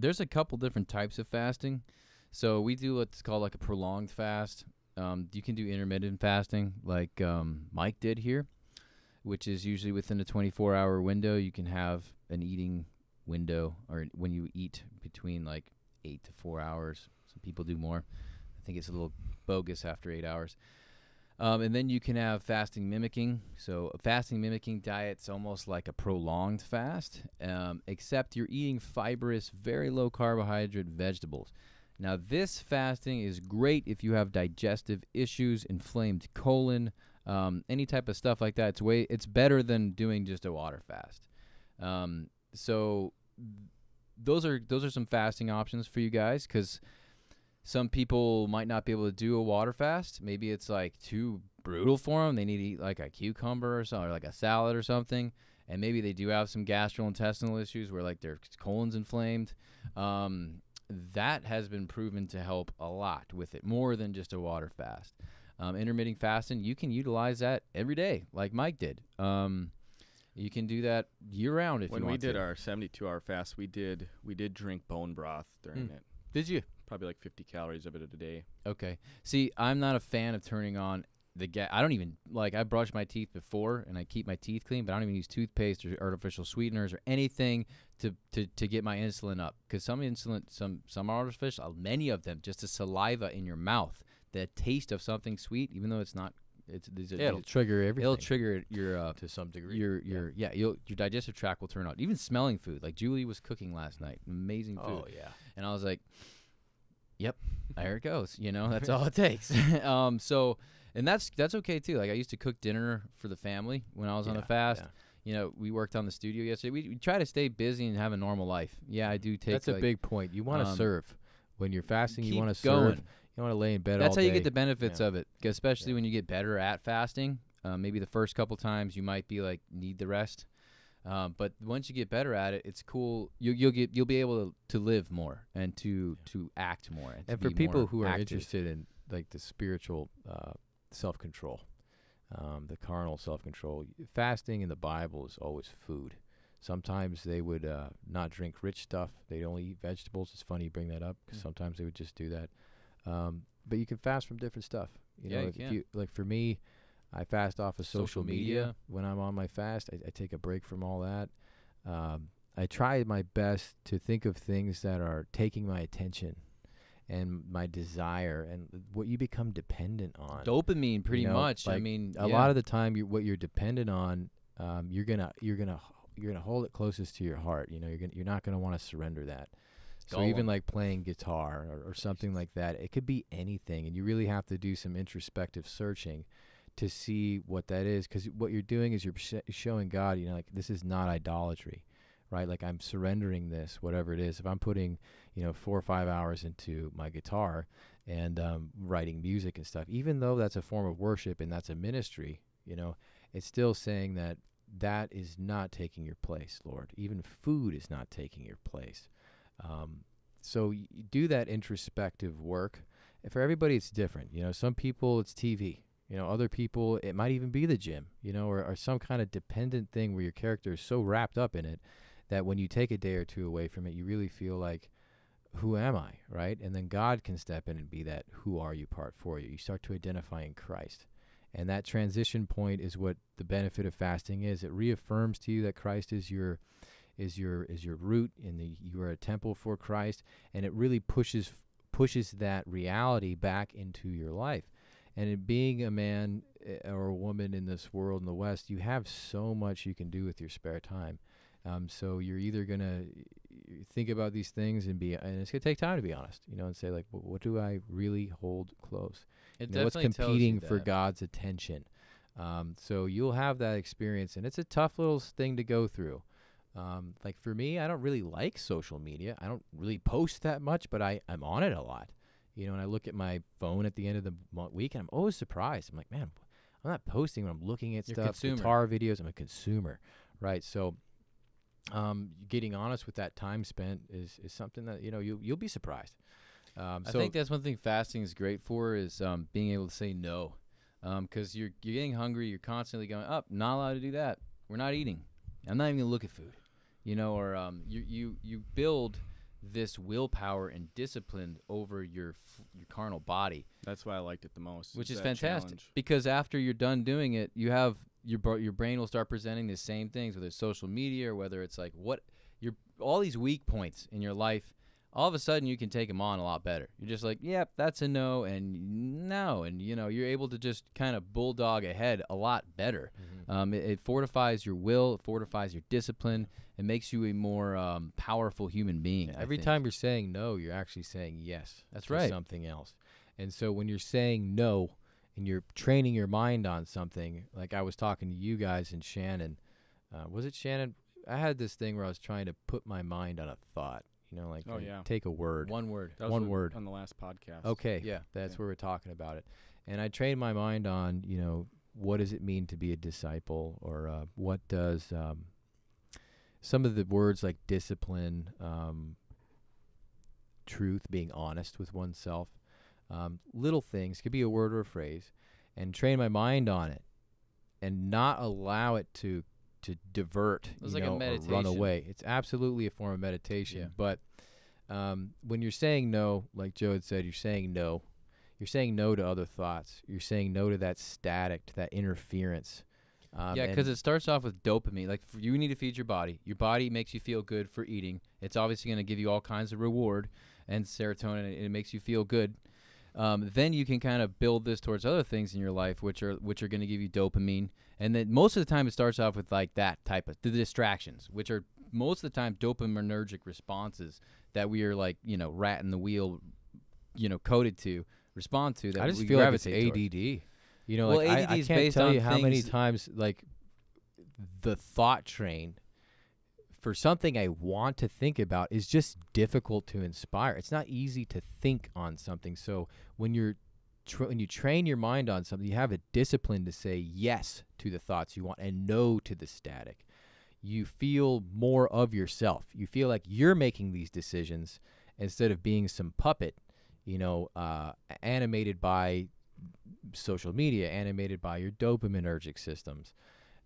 there's a couple different types of fasting. So we do what's called like a prolonged fast. Um, you can do intermittent fasting, like um, Mike did here, which is usually within a 24-hour window. You can have an eating window, or when you eat between like eight to four hours. Some people do more. I think it's a little bogus after eight hours. Um, and then you can have fasting mimicking. So a fasting mimicking diet's almost like a prolonged fast, um, except you're eating fibrous, very low carbohydrate vegetables. Now this fasting is great if you have digestive issues, inflamed colon, um, any type of stuff like that. It's way it's better than doing just a water fast. Um, so those are those are some fasting options for you guys because some people might not be able to do a water fast. Maybe it's like too brutal for them. They need to eat like a cucumber or something, or like a salad or something. And maybe they do have some gastrointestinal issues where like their colon's inflamed. Um, that has been proven to help a lot with it, more than just a water fast. Um, intermittent fasting, you can utilize that every day, like Mike did. Um, you can do that year round if you want to. when we did to. our 72 hour fast, we did we did drink bone broth during Hmm. it. Did you? Probably like 50 calories of it a day. Okay. See, I'm not a fan of turning on the gas. I don't even like. I brush my teeth before, and I keep my teeth clean, but I don't even use toothpaste or artificial sweeteners or anything to to, to get my insulin up. Because some insulin, some some artificial, many of them, just the saliva in your mouth, the taste of something sweet, even though it's not. It's, it's Yeah, it'll trigger everything. it'll trigger your uh, to some degree. your your yeah, you'll, your digestive tract will turn on. Even smelling food, like Julie was cooking last night, amazing food. Oh yeah. And I was like, "Yep, there it goes." You know, that's all it takes. um, so, and that's that's okay too. Like I used to cook dinner for the family when I was on a Yeah, fast. yeah. You know, we worked on the studio yesterday. We, we try to stay busy and have a normal life. Yeah, I do take. That's a big point. You want to um, serve when you're fasting. You want to serve. You want to lay in bed That's how you get the benefits Yeah. of it, especially Yeah. when you get better at fasting. Uh, maybe the first couple times you might be like need the rest, um, but once you get better at it, it's cool. You, you'll get you'll be able to, to live more and to to act more. And, and for people who are active. interested in like the spiritual uh, self control, um, the carnal self control, fasting in the Bible is always food. Sometimes they would uh, not drink rich stuff; they'd only eat vegetables. It's funny you bring that up because Mm. sometimes they would just do that. Um, but you can fast from different stuff. You Yeah, know, you if can. you like for me, I fast off of social, Social media. media. when I'm on my fast. I, I take a break from all that. Um, I try my best to think of things that are taking my attention and my desire and what you become dependent on. Dopamine, pretty know, much. I like, mean, a yeah. lot of the time, you what you're dependent on, um, you're gonna you're gonna you're gonna hold it closest to your heart. You know, you're gonna you're not gonna want to surrender that. So even like playing guitar or, or something like that, it could be anything, and you really have to do some introspective searching to see what that is. Because what you're doing is you're sh- showing God, you know, like this is not idolatry, right? Like I'm surrendering this, whatever it is. If I'm putting, you know, four or five hours into my guitar and um, writing music and stuff, even though that's a form of worship and that's a ministry, you know, it's still saying that that is not taking your place, Lord. Even food is not taking your place. Um, so do that introspective work. For everybody, it's different. You know, some people it's TV. You know, other people it might even be the gym. You know, or, or some kind of dependent thing where your character is so wrapped up in it that when you take a day or two away from it, you really feel like, who am I, right? And then God can step in and be that who are you part for you. You start to identify in Christ. And that transition point is what the benefit of fasting is. It reaffirms to you that Christ is your is your is your root the you are a temple for Christ and it really pushes pushes that reality back into your life. And in being a man eh, or a woman in this world in the West, you have so much you can do with your spare time. Um, so you're either gonna think about these things and be, and it's gonna take time to be honest, you know, and say like, "Wh- what do I really hold close? it you know, what's definitely tells you competing for. God's attention. Um, so you'll have that experience, and it's a tough little thing to go through. Um, like for me, I don't really like social media. I don't really post that much, but I I'm on it a lot. You know, and I look at my phone at the end of the week, and I'm always surprised. I'm like, man, I'm not posting when I'm looking at You're stuff, consumer. guitar videos. I'm a consumer, right? So, um, getting honest with that time spent is is something that you know you you'll be surprised. Um, I so think that's one thing fasting is great for is um, being able to say no, because you're you're getting hungry. You're constantly going up. Not allowed to do that. We're not eating. I'm not even gonna look at food. You know, or um, you you you build this willpower and discipline over your f- your carnal body, That's why I liked it the most. which is fantastic. challenge. Because after you're done doing it, you have your your brain will start presenting the same things, whether it's social media or whether it's like what your all these weak points in your life. All of a sudden, you can take them on a lot better. You're just like, yep, that's a no, and no, and you know, you're able to just kind of bulldog ahead a lot better. Um, it, it fortifies your will, it fortifies your discipline, it makes you a more um, powerful human being. I Every time you're saying no, you're actually saying yes. That's to right. Something else. And so when you're saying no and you're training your mind on something, like I was talking to you guys and Shannon, uh, was it Shannon? I had this thing where I was trying to put my mind on a thought. You know, like Oh, yeah. take a word. one word. That was one word. on the last podcast. Okay. Yeah. That's Yeah. where we're talking about it. And I trained my mind on, you know, what does it mean to be a disciple or uh, what does um, some of the words like discipline, um, truth, being honest with oneself, um, little things, could be a word or a phrase, and train my mind on it and not allow it to to divert It's you like a know, or run away. It's absolutely a form of meditation. Yeah. But um, when you're saying no, like Joe had said, you're saying no. You're saying no to other thoughts. You're saying no to that static, to that interference. Um, yeah, because it starts off with dopamine. Like f- you need to feed your body. Your body makes you feel good for eating. It's obviously going to give you all kinds of reward and serotonin. and It makes you feel good. Um, then you can kind of build this towards other things in your life, which are which are going to give you dopamine. And then most of the time, it starts off with like that type of the distractions, which are most of the time dopaminergic responses that we are like you know rat in the wheel, you know, coded to respond to. That I just feel like it's. ADD. You know, Well, like I, ADD I is can't tell you how many times like the thought train for something I want to think about is just difficult to inspire. It's not easy to think on something. So when you're when you train your mind on something, you have a discipline to say yes to the thoughts you want and no to the static. You feel more of yourself. You feel like you're making these decisions instead of being some puppet, you know, uh, animated by social media, animated by your dopaminergic systems.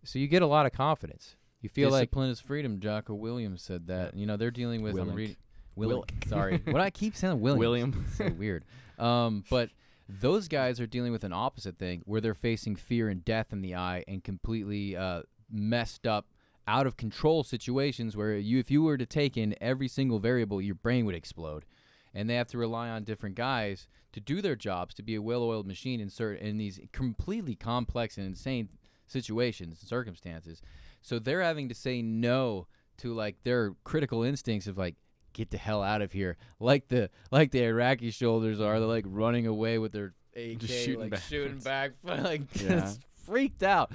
So you get a lot of confidence. You feel like Discipline is freedom. Jocko Williams said that. You know, they're dealing with. I'm reading. Willink. Willink. Sorry. what I keep saying Williams. William. so weird. Um, but those guys are dealing with an opposite thing where they're facing fear and death in the eye and completely uh, messed up, out of control situations where you, if you were to take in every single variable, your brain would explode. and they have to rely on different guys to do their jobs to be a well-oiled machine in certain in these completely complex and insane situations and circumstances. So they're having to say no to like their critical instincts of like get the hell out of here, like the like the Iraqi soldiers are. They're like running away with their AK, Just shooting like back. shooting back, like Yeah. just freaked out.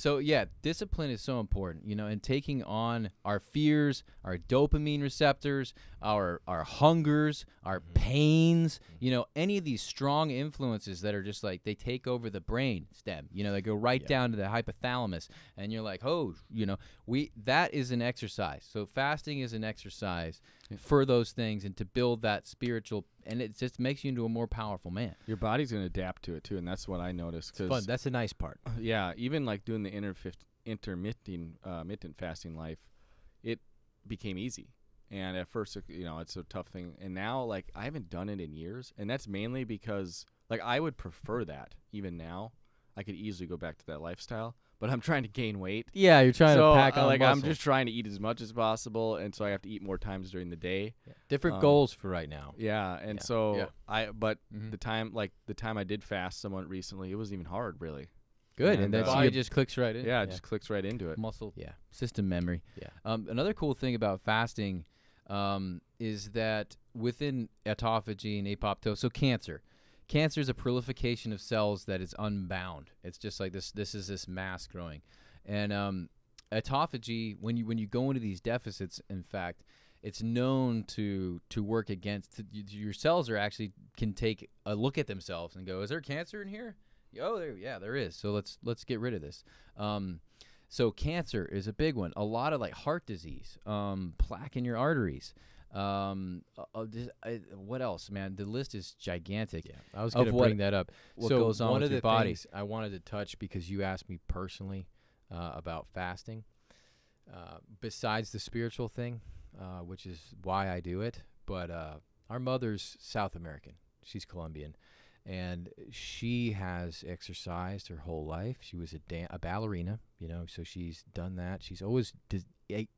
So yeah, discipline is so important, you know, and taking on our fears, our dopamine receptors, our our hungers, our mm-hmm. pains, mm-hmm. you know, any of these strong influences that are just like they take over the brain stem, you know, they go right Yeah. down to the hypothalamus, and you're like, oh, you know, we that is an exercise. So fasting is an exercise Yeah. for those things and to build that spiritual, and it just makes you into a more powerful man. Your body's gonna adapt to it too, and that's what I noticed. It's fun. That's the nice part. yeah, even like doing the interfif- intermittent uh, intermittent fasting life, it became easy. And at first, you know, it's a tough thing. And now, like, I haven't done it in years, and that's mainly because, like, I would prefer that. Even now, I could easily go back to that lifestyle, but I'm trying to gain weight. Yeah, you're trying so, to pack uh, on like, I'm just trying to eat as much as possible, and so I have to eat more times during the day. different um, goals for right now. Yeah, and Yeah. so Yeah. I, but Mhm. the time, like the time I did fast somewhat recently, it wasn't even hard, really. Good, and, and, that's uh, Body your- just clicks right in. Yeah, it just clicks right into it. muscle yeah, system memory. yeah. Um, another cool thing about fasting um, is that within autophagy and apoptosis, so cancer, cancer is a proliferation of cells that is unbound. It's just like this. This is this mass growing, and um, autophagy when you when you go into these deficits, in fact, it's known to to work against to, your cells are actually can take a look at themselves and go, is there cancer in here? Oh, there, yeah, there is. So let's let's get rid of this. Um, so cancer is a big one. A lot of like heart disease, um, plaque in your arteries. Um, uh, uh, this- I- what else, man? The list is gigantic. Yeah, I was going to bring that up. what so goes on one with of your the body. things I wanted to touch because you asked me personally uh, about fasting. Uh, besides the spiritual thing, uh, which is why I do it, but uh, our mother's South American. She's Colombian, and she has exercised her whole life. She was a, a ballerina, you know, so she's done that. She's always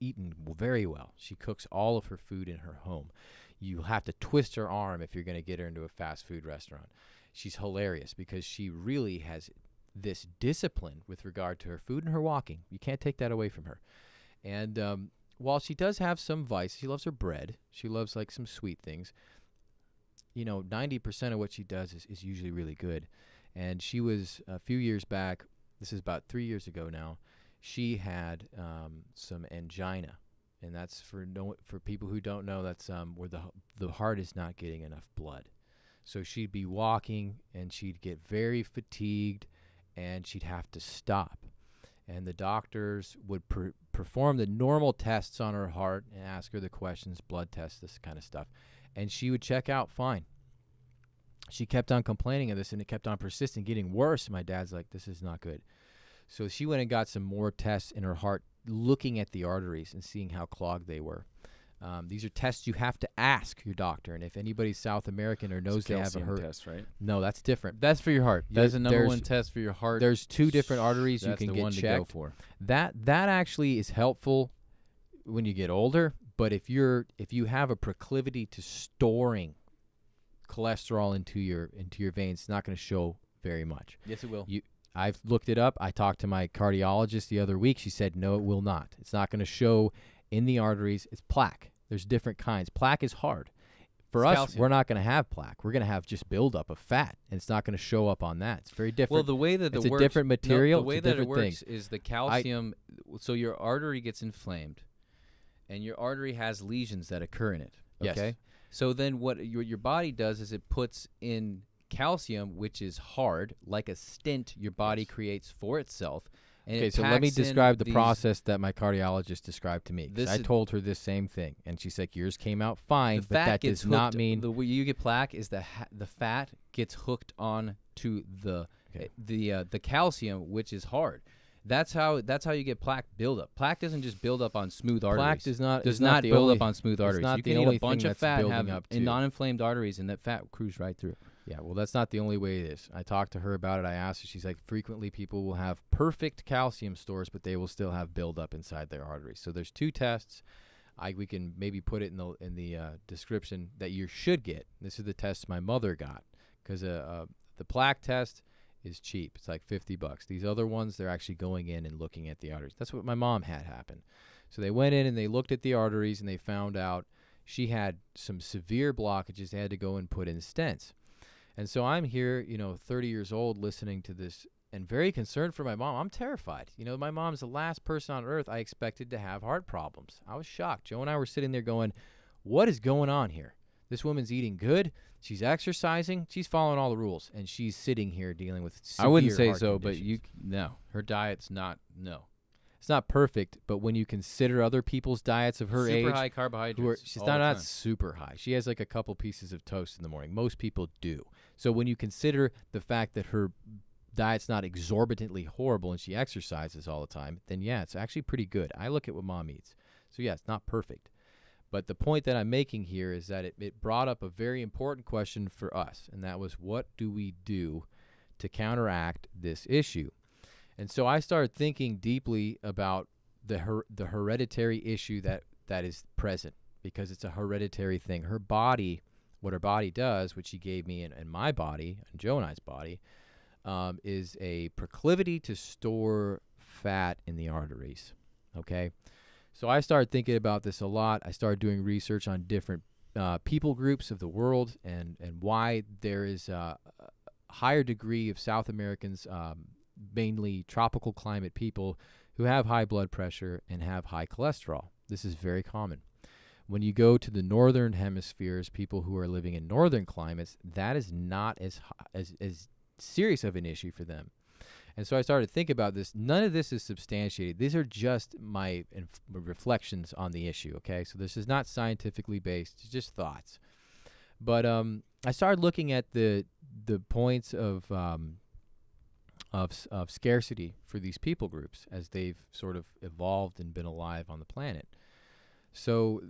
eaten very well. She cooks all of her food in her home. You have to twist her arm if you're going to get her into a fast food restaurant. She's hilarious because she really has this discipline with regard to her food and her walking. You can't take that away from her. And um, while she does have some vice, she loves her bread. She loves like some sweet things. You know, 90% of what she does is, is usually really good. And she was a few years back, this is about three years ago now, she had um, some angina. And that's for no for people who don't know that's um, where the the heart is not getting enough blood. So she'd be walking and she'd get very fatigued and she'd have to stop. And the doctors would per- perform the normal tests on her heart and ask her the questions, blood tests, this kind of stuff. And she would check out fine. She kept on complaining of this and it kept on persisting, getting worse. My dad's like, this is not good. So she went and got some more tests in her heart, looking at the arteries and seeing how clogged they were. Um, these are tests you have to ask your doctor. And if anybody's South American or knows they have a heart, test, right? no, that's different. That's for your heart. There's- That's the number one test for your heart. There's two different arteries you can the get one to checked. go for. That that actually is helpful when you get older. But if you're if you have a proclivity to storing cholesterol into your into your veins, it's not going to show very much. Yes, it will. You- I've looked it up. I talked to my cardiologist the other week. She said no, it will not. It's not going to show in the arteries. It's plaque. There's different kinds. Plaque is hard. For It's us, calcium. we're not going to have plaque. We're going to have just buildup of fat, and it's not going to show up on that. It's very different. Well, the way that the It's a works, different no, material, the way a that it different thing. works is the calcium. so your artery gets inflamed, and your artery has lesions that occur in it. Yes. Okay. So then, what your your body does is it puts in calcium, which is hard, like a stint your body creates for itself. And Okay, it so let me describe the process that my cardiologist described to me. This I told her this same thing, and she's like, "Yours came out fine, but that does not mean the way you get plaque is the ha- the fat gets hooked on to the Okay. the uh, the calcium, which is hard. That's how that's how you get plaque buildup. Plaque doesn't just build up on smooth arteries. plaque does not does not build only- up on smooth arteries. not you the can eat a bunch of fat and have in non-inflamed arteries, and that fat crews right through. Yeah, well, that's not the only way it is. I talked to her about it. I asked her. She's like, frequently people will have perfect calcium stores, but they will still have buildup inside their arteries. So there's two tests. I we can maybe put it in the in the uh, description that you should get. This is the test my mother got because uh, uh, the plaque test is cheap. It's like 50 bucks. These other ones, they're actually going in and looking at the arteries. That's what my mom had happen. So they went in and they looked at the arteries and they found out she had some severe blockages. They had to go and put in stents. And so I'm here, you know, 30 years old, listening to this and very concerned for my mom. I'm terrified. You know, my mom's the last person on earth I expected to have heart problems. I was shocked. Joe and I were sitting there going, What is going on here? This woman's eating good. She's exercising. She's following all the rules, and she's sitting here dealing with. I wouldn't say so, but you no, her diet's not no. It's not perfect, but when you consider other people's diets of her Super age, high carbohydrates. are, she's not, not super high. She has like a couple pieces of toast in the morning. Most people do. So when you consider the fact that her diet's not exorbitantly horrible and she exercises all the time, then yeah, it's actually pretty good. I look at what mom eats. So yeah, it's not perfect. But the point that I'm making here is that it, it brought up a very important question for us, and that was what do we do to counteract this issue? And so I started thinking deeply about the her- the hereditary issue that that is present because it's a hereditary thing. Her body, what her body does, which she gave me and my body and Joe and I's body, um, is a proclivity to store fat in the arteries. Okay, so I started thinking about this a lot. I started doing research on different uh, people groups of the world and and why there is a higher degree of South Americans, um, mainly tropical climate people, who have high blood pressure and have high cholesterol. This is very common. When you go to the northern hemispheres, people who are living in northern climates, that is not as as as serious of an issue for them. And so I started to think about this. None of this is substantiated. These are just my inf- reflections on the issue. Okay, so this is not scientifically based. It's just thoughts. But um, I started looking at the the points of um, of of scarcity for these people groups as they've sort of evolved and been alive on the planet. So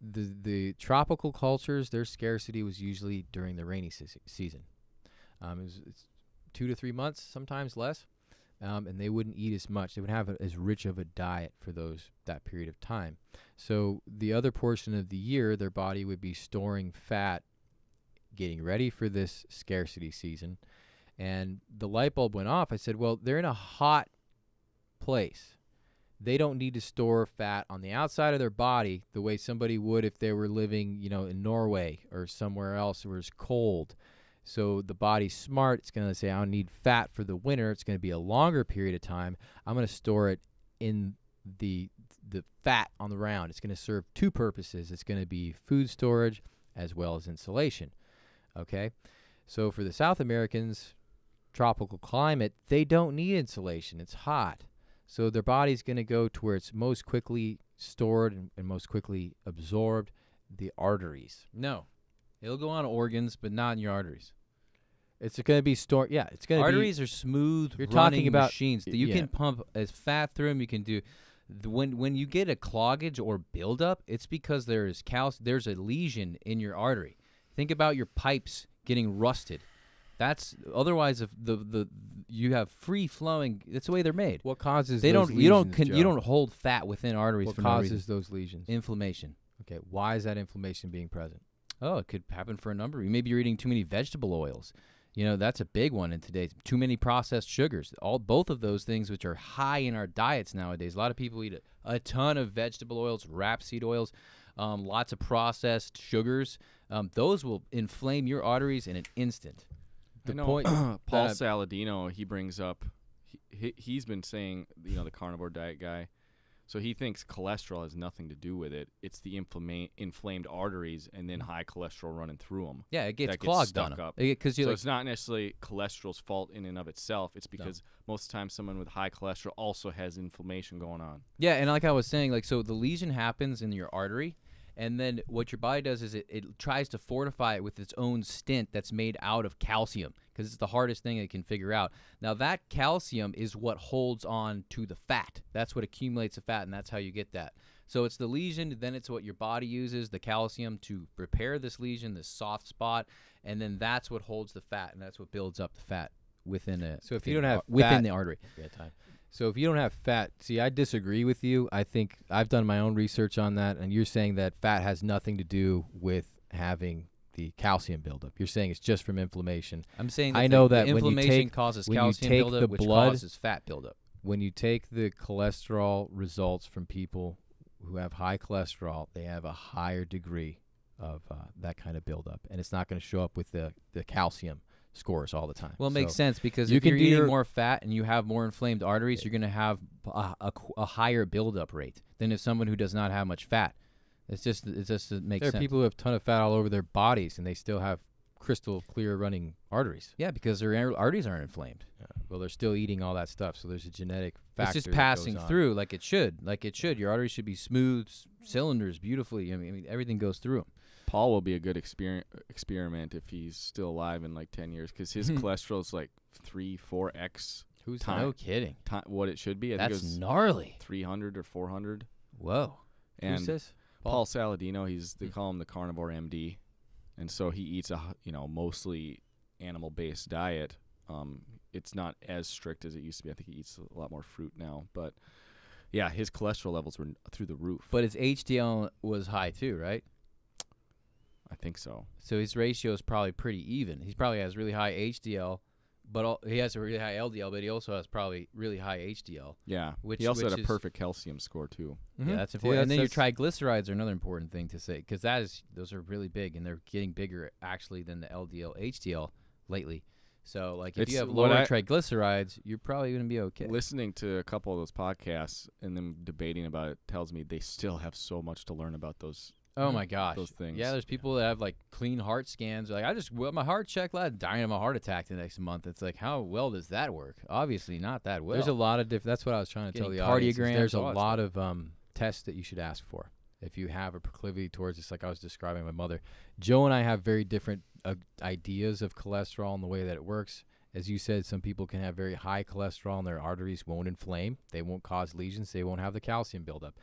the the tropical cultures, their scarcity was usually during the rainy seas- season. Um, it was it's two to three months, sometimes less, um, and they wouldn't eat as much. They would have a, as rich of a diet for those that period of time. So the other portion of the year, their body would be storing fat, getting ready for this scarcity season. And the light bulb went off. I said, "Well, they're in a hot place. They don't need to store fat on the outside of their body the way somebody would if they were living, you know, in Norway or somewhere else where it's cold." So the body's smart. It's going to say, I don't need fat for the winter. It's going to be a longer period of time. I'm going to store it in the the fat on the round. It's going to serve two purposes. It's going to be food storage as well as insulation. Okay? So for the South Americans, tropical climate, they don't need insulation. It's hot. So their body's going to go to where it's most quickly stored and, and most quickly absorbed, the arteries. No, it'll go on organs, but not in your arteries. It's going to be stored. Yeah, it's going to be Arteries are smooth. You're talking about- machines. you yeah. can pump as fat through them. You can do. When when you get a cloggage or buildup, it's because there is cal- There's a lesion in your artery. Think about your pipes getting rusted. That's otherwise if the the you have free flowing. That's the way they're made. What causes They those don't. You don't. Con, you don't hold fat within arteries What for causes reason. those lesions? Inflammation. okay, why is that inflammation being present? Oh, it could happen for a number. of Maybe you're eating too many vegetable oils. You know, that's a big one in today's. Too many processed sugars. All both of those things, which are high in our diets nowadays. A lot of people eat a, a ton of vegetable oils, rapeseed oils, um, lots of processed sugars. Um, those will inflame your arteries in an instant. The know point Paul Saladino, he brings up, he, he, he's been saying, you know, the carnivore diet guy. So he thinks cholesterol has nothing to do with it. It's the inflama- inflamed arteries and then high cholesterol running through them. Yeah, it gets gets clogged stuck up. Because So like, it's not necessarily cholesterol's fault in and of itself. It's because most of the time someone with high cholesterol also has inflammation going on. Yeah, and like I was saying, like so the lesion happens in your artery, and then what your body does is it, it tries to fortify it with its own stint that's made out of calcium because it's the hardest thing it can figure out. Now that calcium is what holds on to the fat. That's what accumulates the fat, and that's how you get that. So it's the lesion, then it's what your body uses the calcium to repair this lesion, this soft spot, and then that's what holds the fat, and that's what builds up the fat within a. So if you don't have ar- within the artery. Yeah, time. So if you don't have fat, see, I disagree with you. I think I've done my own research on that, and you're saying that fat has nothing to do with having the calcium buildup. You're saying it's just from inflammation. I'm saying that I the- know the that when you inflammation take- causes calcium take buildup, the which blood- causes fat buildup. When you take the cholesterol results from people who have high cholesterol, they have a higher degree of uh, that kind of buildup, and it's not going to show up with the the calcium scores all the time. Well, it makes sense because you if can you're eating more fat and you have more inflamed arteries, you're going to have a, a, a higher buildup rate than if someone who does not have much fat. It's just it just makes There are people who have a ton of fat all over their bodies, and they still have crystal clear running arteries. yeah, because their arteries aren't inflamed. Yeah. Well, they're still eating all that stuff, so there's a genetic factor. It's just passing through like it should, like it should. Your arteries should be smooth cylinders, beautifully. I mean, I mean, everything goes through 'em. Paul will be a good exper- experiment if he's still alive in like 10 years because his cholesterol is like 3, 4x Who's Time. No kidding. ti- what it should be. I That's think it was gnarly. 300 or 400. Whoa. And Who's this? Paul Saladino, he's they Hmm. call him the carnivore MD, and so he eats a you know mostly animal based diet. Um, it's not as strict as it used to be. I think he eats a lot more fruit now, but yeah, his cholesterol levels were through the roof. But his HDL was high too, right? I think so. So his ratio is probably pretty even. He probably has really high HDL, but al- he has a really high LDL, but he also has probably really high HDL. Yeah, Which- he also which had a is- perfect calcium score too. Yeah, mm-hmm. that's See, important. and then your that's- triglycerides are another important thing to say because that is those are really big and they're getting bigger actually than the LDL HDL lately. So like if It's you have what lower I- triglycerides, you're probably going to be okay. Listening to a couple of those podcasts and them debating about it tells me they still have so much to learn about those. Oh my gosh. Those things. Yeah, there's people that have like clean heart scans. Like I just well, my heart checked last, dying of a heart attack the next month. It's like how well does that work? Obviously not that well. There's a lot of different. That's what I was trying to tell the Getting audience. There's a lot of um, tests that you should ask for if you have a proclivity towards this. Like I was describing my mother, Joe and I have very different uh, ideas of cholesterol and the way that it works. As you said, some people can have very high cholesterol and their arteries won't inflame. They won't cause lesions. They won't have the calcium buildup.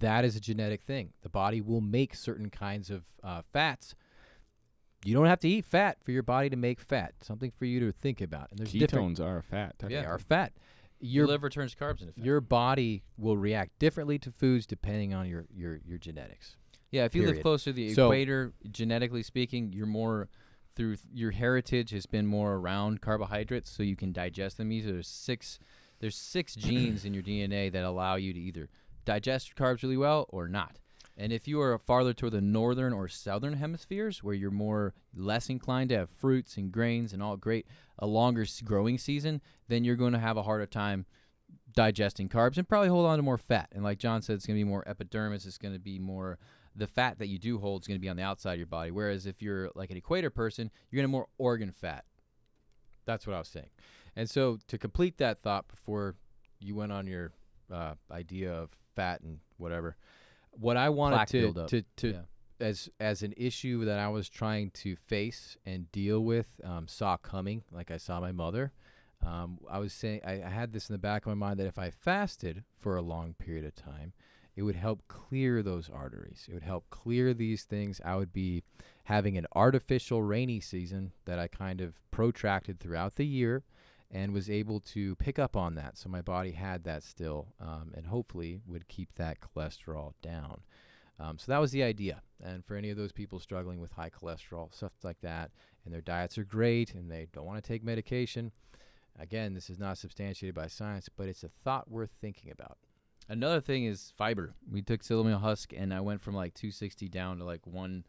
That is a genetic thing. The body will make certain kinds of uh, fats. You don't have to eat fat for your body to make fat. Something for you to think about. And there's. Ketones are a fat. They are fat. your Your liver turns carbs into fat. your body will react differently to foods depending on your your your genetics. Yeah, if you live Period. closer to the So- equator, genetically speaking, you're more through your heritage has been more around carbohydrates, so you can digest them easier. There's six, there's six genes in your DNA that allow you to either digest carbs really well or not. And if you are farther toward the northern or southern hemispheres, where you're more less inclined to have fruits and grains and all great, a longer growing season, then you're going to have a harder time digesting carbs and probably hold on to more fat. And like John said, it's going to be more epidermis. It's going to be more the fat that you do hold is going to be on the outside of your body. Whereas if you're like an equator person, you're going to more organ fat. That's what I was saying. And so to complete that thought before you went on your uh, idea of fat and whatever, what I wanted to to to Yeah. as as an issue that I was trying to face and deal with, um, saw coming, like I saw my mother. Um, I was saying I, I had this in the back of my mind that if I fasted for a long period of time, it would help clear those arteries. It would help clear these things. I would be having an artificial rainy season that I kind of protracted throughout the year and was able to pick up on that. So my body had that still um, and hopefully would keep that cholesterol down. Um, so that was the idea. And for any of those people struggling with high cholesterol, stuff like that, and their diets are great and they don't want to take medication, again, this is not substantiated by science, but it's a thought worth thinking about. Another thing is fiber. We took psyllium husk, and I went from like 260 down to like one,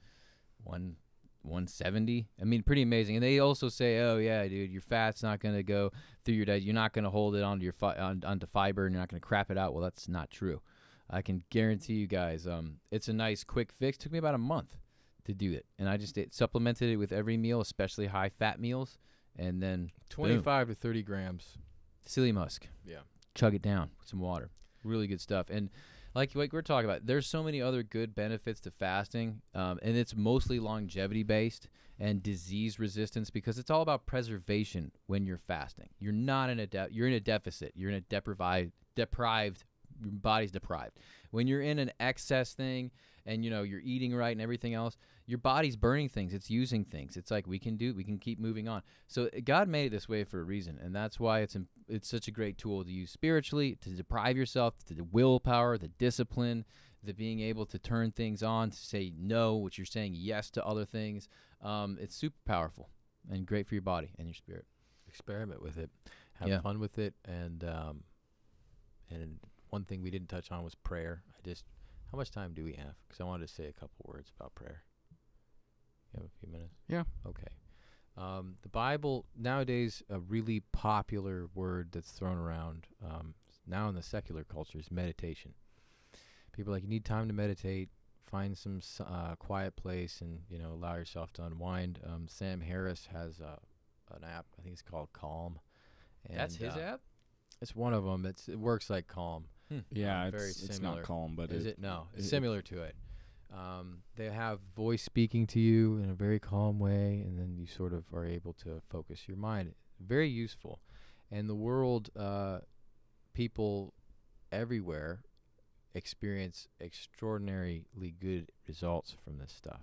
one, 170. I mean, pretty amazing. And they also say, "Oh yeah, dude, your fat's not gonna go through your diet. You're not gonna hold it onto your fi- on, onto fiber, and you're not gonna crap it out." Well, that's not true. I can guarantee you guys, um, it's a nice quick fix. Took me about a month to do it, and I just ate, supplemented it with every meal, especially high fat meals, and then 25 to 30 grams. Psyllium husk. Yeah. chug it down with some water. Really good stuff. And like like we're talking about, there's so many other good benefits to fasting, um, and it's mostly longevity based and disease resistance because it's all about preservation when you're fasting. You're not in a de- you're in a deficit. You're in a deprived deprived your body's deprived. When you're in an excess thing, and you know you're eating right and everything else, your body's burning things. It's using things. It's like we can do. We can keep moving on. So uh, God made it this way for a reason, and that's why it's it's such a great tool to use spiritually to deprive yourself, to the willpower, the discipline, the being able to turn things on, to say no, which you're saying yes to other things. Um, it's super powerful and great for your body and your spirit. Experiment with it, have Yeah. fun with it, and um, and one thing we didn't touch on was prayer. I just, how much time do we have? Because I wanted to say a couple words about prayer. You have a few minutes. Yeah. Okay. Um, the Bible nowadays, a really popular word that's thrown around um, now in the secular culture is meditation. People are like you need time to meditate. Find some uh, quiet place and you know allow yourself to unwind. Um, Sam Harris has uh, an app. I think it's called Calm. That's his uh, app. It's one of them. It's it works like Calm. Yeah, Um, it's, very it's similar. not calm, but Is it, it? No, it- it's similar to it. Um, they have voice speaking to you in a very calm way, and then you sort of are able to focus your mind. Very useful, and the world, uh, people everywhere experience extraordinarily good results from this stuff.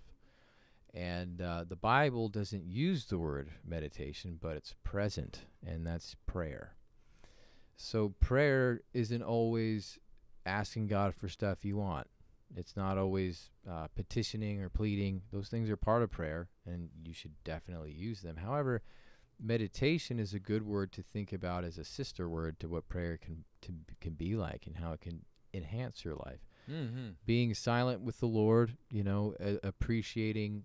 And uh, the Bible doesn't use the word meditation, but it's present, and that's prayer. So prayer isn't always asking God for stuff you want. It's not always uh, petitioning or pleading. Those things are part of prayer, and you should definitely use them. However, meditation is a good word to think about as a sister word to what prayer can to, can be like and how it can enhance your life. Mm-hmm. Being silent with the Lord, you know, a- appreciating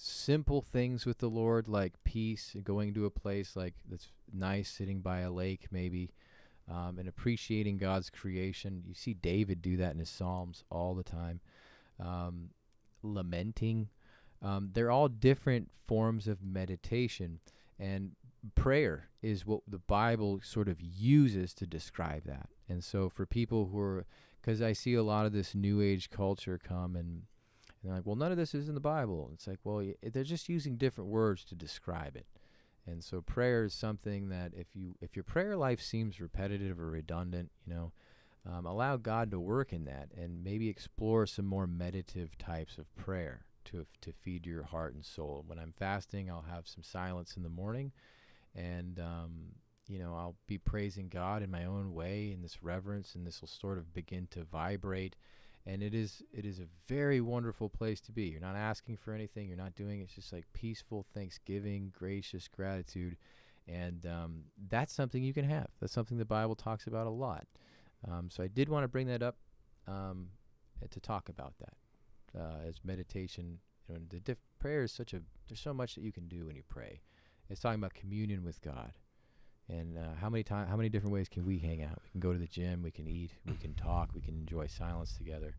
simple things with the Lord like peace, and going to a place like that's nice, sitting by a lake maybe, um, and appreciating God's creation. You see David do that in his Psalms all the time. Um, lamenting. Um, they're all different forms of meditation, and prayer is what the Bible sort of uses to describe that. And so, for people who are, because I see a lot of this New Age culture come and, and they're like, well, none of this is in the Bible. It's like, well, they're just using different words to describe it. And so prayer is something that if you if your prayer life seems repetitive or redundant, you know, um, allow God to work in that and maybe explore some more meditative types of prayer to to feed your heart and soul. When I'm fasting, I'll have some silence in the morning, and um, you know I'll be praising God in my own way in this reverence, and this will sort of begin to vibrate. And it is it is a very wonderful place to be. You're not asking for anything. You're not doing. It's just like peaceful thanksgiving, gracious gratitude, and um, that's something you can have. That's something the Bible talks about a lot. Um, so I did want to bring that up um, uh, to talk about that uh, as meditation. You know, the diff- prayer is such a there's so much that you can do when you pray. It's talking about communion with God, and uh, how many time how many different ways can we hang out? We can go to the gym, we can eat, we can talk, we can enjoy silence together.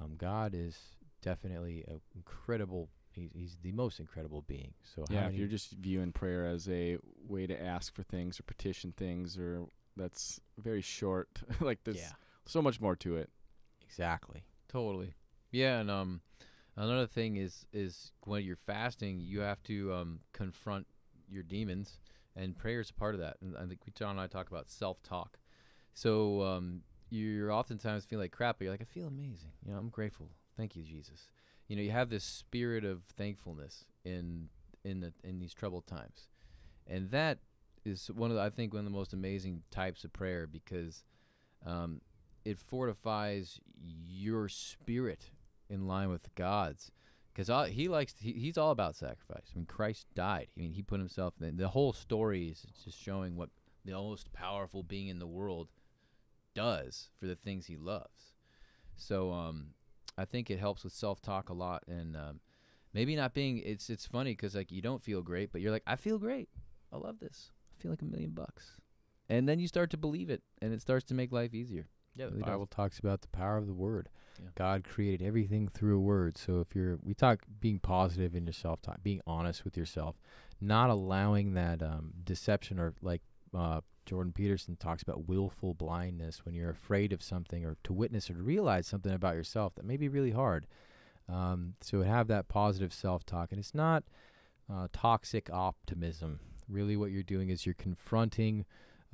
Um, God is definitely an incredible. He's, he's the most incredible being. So how yeah, if you're just viewing prayer as a way to ask for things or petition things, or that's very short. like there's yeah so much more to it. exactly Totally. Yeah, and um, another thing is is when you're fasting, you have to um confront your demons, and prayer is a part of that. And I think we John and I talk about self talk. So um, you're oftentimes feeling like crap, but you're like, I feel amazing. You know, I'm grateful. Thank you, Jesus. You know, you have this spirit of thankfulness in in the in these troubled times, and that is one of the, I think one of the most amazing types of prayer because um, it fortifies your spirit in line with God's. Because he likes, he, he's all about sacrifice. I mean, Christ died. I mean, he put himself in. The whole story is just showing what the most powerful being in the world does for the things he loves. So, um, I think it helps with self talk a lot, and um, maybe not being. It's it's funny because like you don't feel great, but you're like, I feel great. I love this. I feel like a million bucks, and then you start to believe it, and it starts to make life easier. Yeah, the Really does. Bible talks about the power of the word. Yeah. God created everything through a word. So if you're, we talk being positive in your self talk, being honest with yourself, not allowing that um, deception or like uh, Jordan Peterson talks about willful blindness when you're afraid of something or to witness or to realize something about yourself that may be really hard. Um, so have that positive self talk, and it's not uh, toxic optimism. Really, what you're doing is you're confronting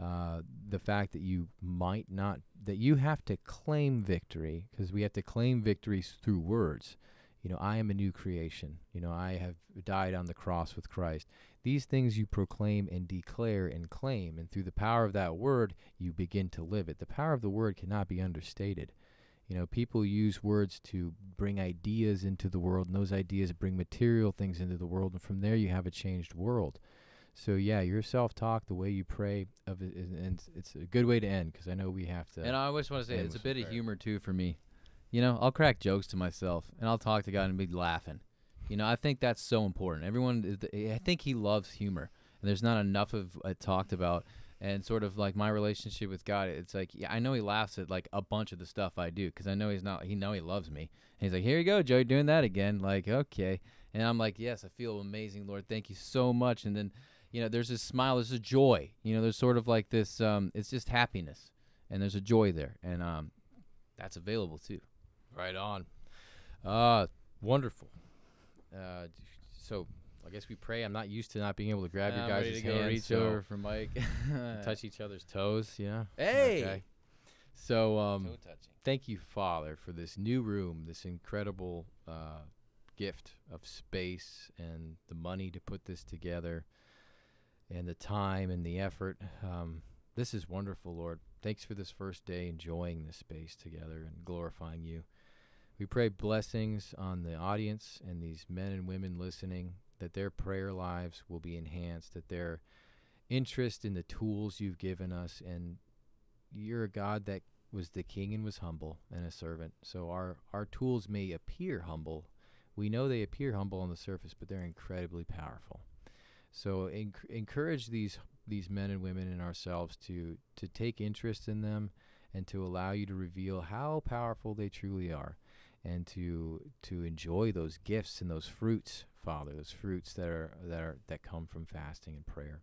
uh, the fact that you might not that you have to claim victory because we have to claim victories through words. You know, I am a new creation. You know, I have died on the cross with Christ. These things you proclaim and declare and claim, and through the power of that word, you begin to live it. The power of the word cannot be understated. You know, people use words to bring ideas into the world, and those ideas bring material things into the world, and from there you have a changed world. So yeah, your self-talk, the way you pray, of it, is, and it's- a good way to end because I know we have to. And I always want to say it's a bit some of humor too for me. You know, I'll crack jokes to myself and I'll talk to God and be laughing. You know, I think that's so important. Everyone, eh, eh, I think He loves humor, and there's not enough of it talked about. And sort of like my relationship with God, it's like yeah, I know He laughs at like a bunch of the stuff I do because I know He's not. He know He loves me. And he's like, "Here you go, Joe, doing that again." Like, okay, and I'm like, "Yes, I feel amazing, Lord. Thank you so much." And then, you know, there's this smile, there's a joy. You know, there's sort of like this. Um, it's just happiness, and there's a joy there, and um, that's available too. Right on. Uh, wonderful. Uh, so I guess we pray. I'm not used to not being able to grab your guys' ready to go hands, reach so over for Mike. touch each other's toes. Yeah. Hey! Okay. So um, Toe touching. thank you, Father, for this new room, this incredible uh, gift of space and the money to put this together, and the time and the effort. Um, this is wonderful, Lord. Thanks for this first day, enjoying this space together and glorifying you. We pray blessings on the audience and these men and women listening, that their prayer lives will be enhanced, that their interest in the tools you've given us, and you're a God that was the king and was humble and a servant. So our, our tools may appear humble. We know they appear humble on the surface, but they're incredibly powerful. So enc- encourage these these men and women and ourselves to to take interest in them and to allow you to reveal how powerful they truly are and to to enjoy those gifts and those fruits father those fruits that are that are that come from fasting and prayer.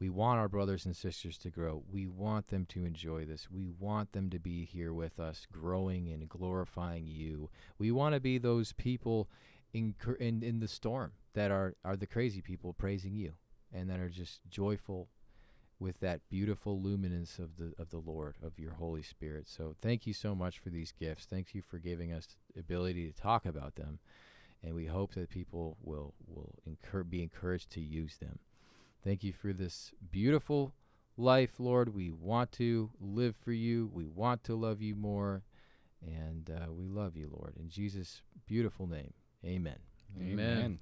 We want our brothers and sisters to grow. We want them to enjoy this. We want them to be here with us growing and glorifying you. We want to be those people in in, in the storm that are are the crazy people praising you and that are just joyful with that beautiful luminance of the of the Lord of your Holy Spirit. So thank you so much for these gifts. Thank you for giving us the ability to talk about them, and we hope that people will will incur, be encouraged to use them. Thank you for this beautiful life, Lord. We want to live for you. We want to love you more, and uh, we love you, Lord. In Jesus' beautiful name, Amen. Amen.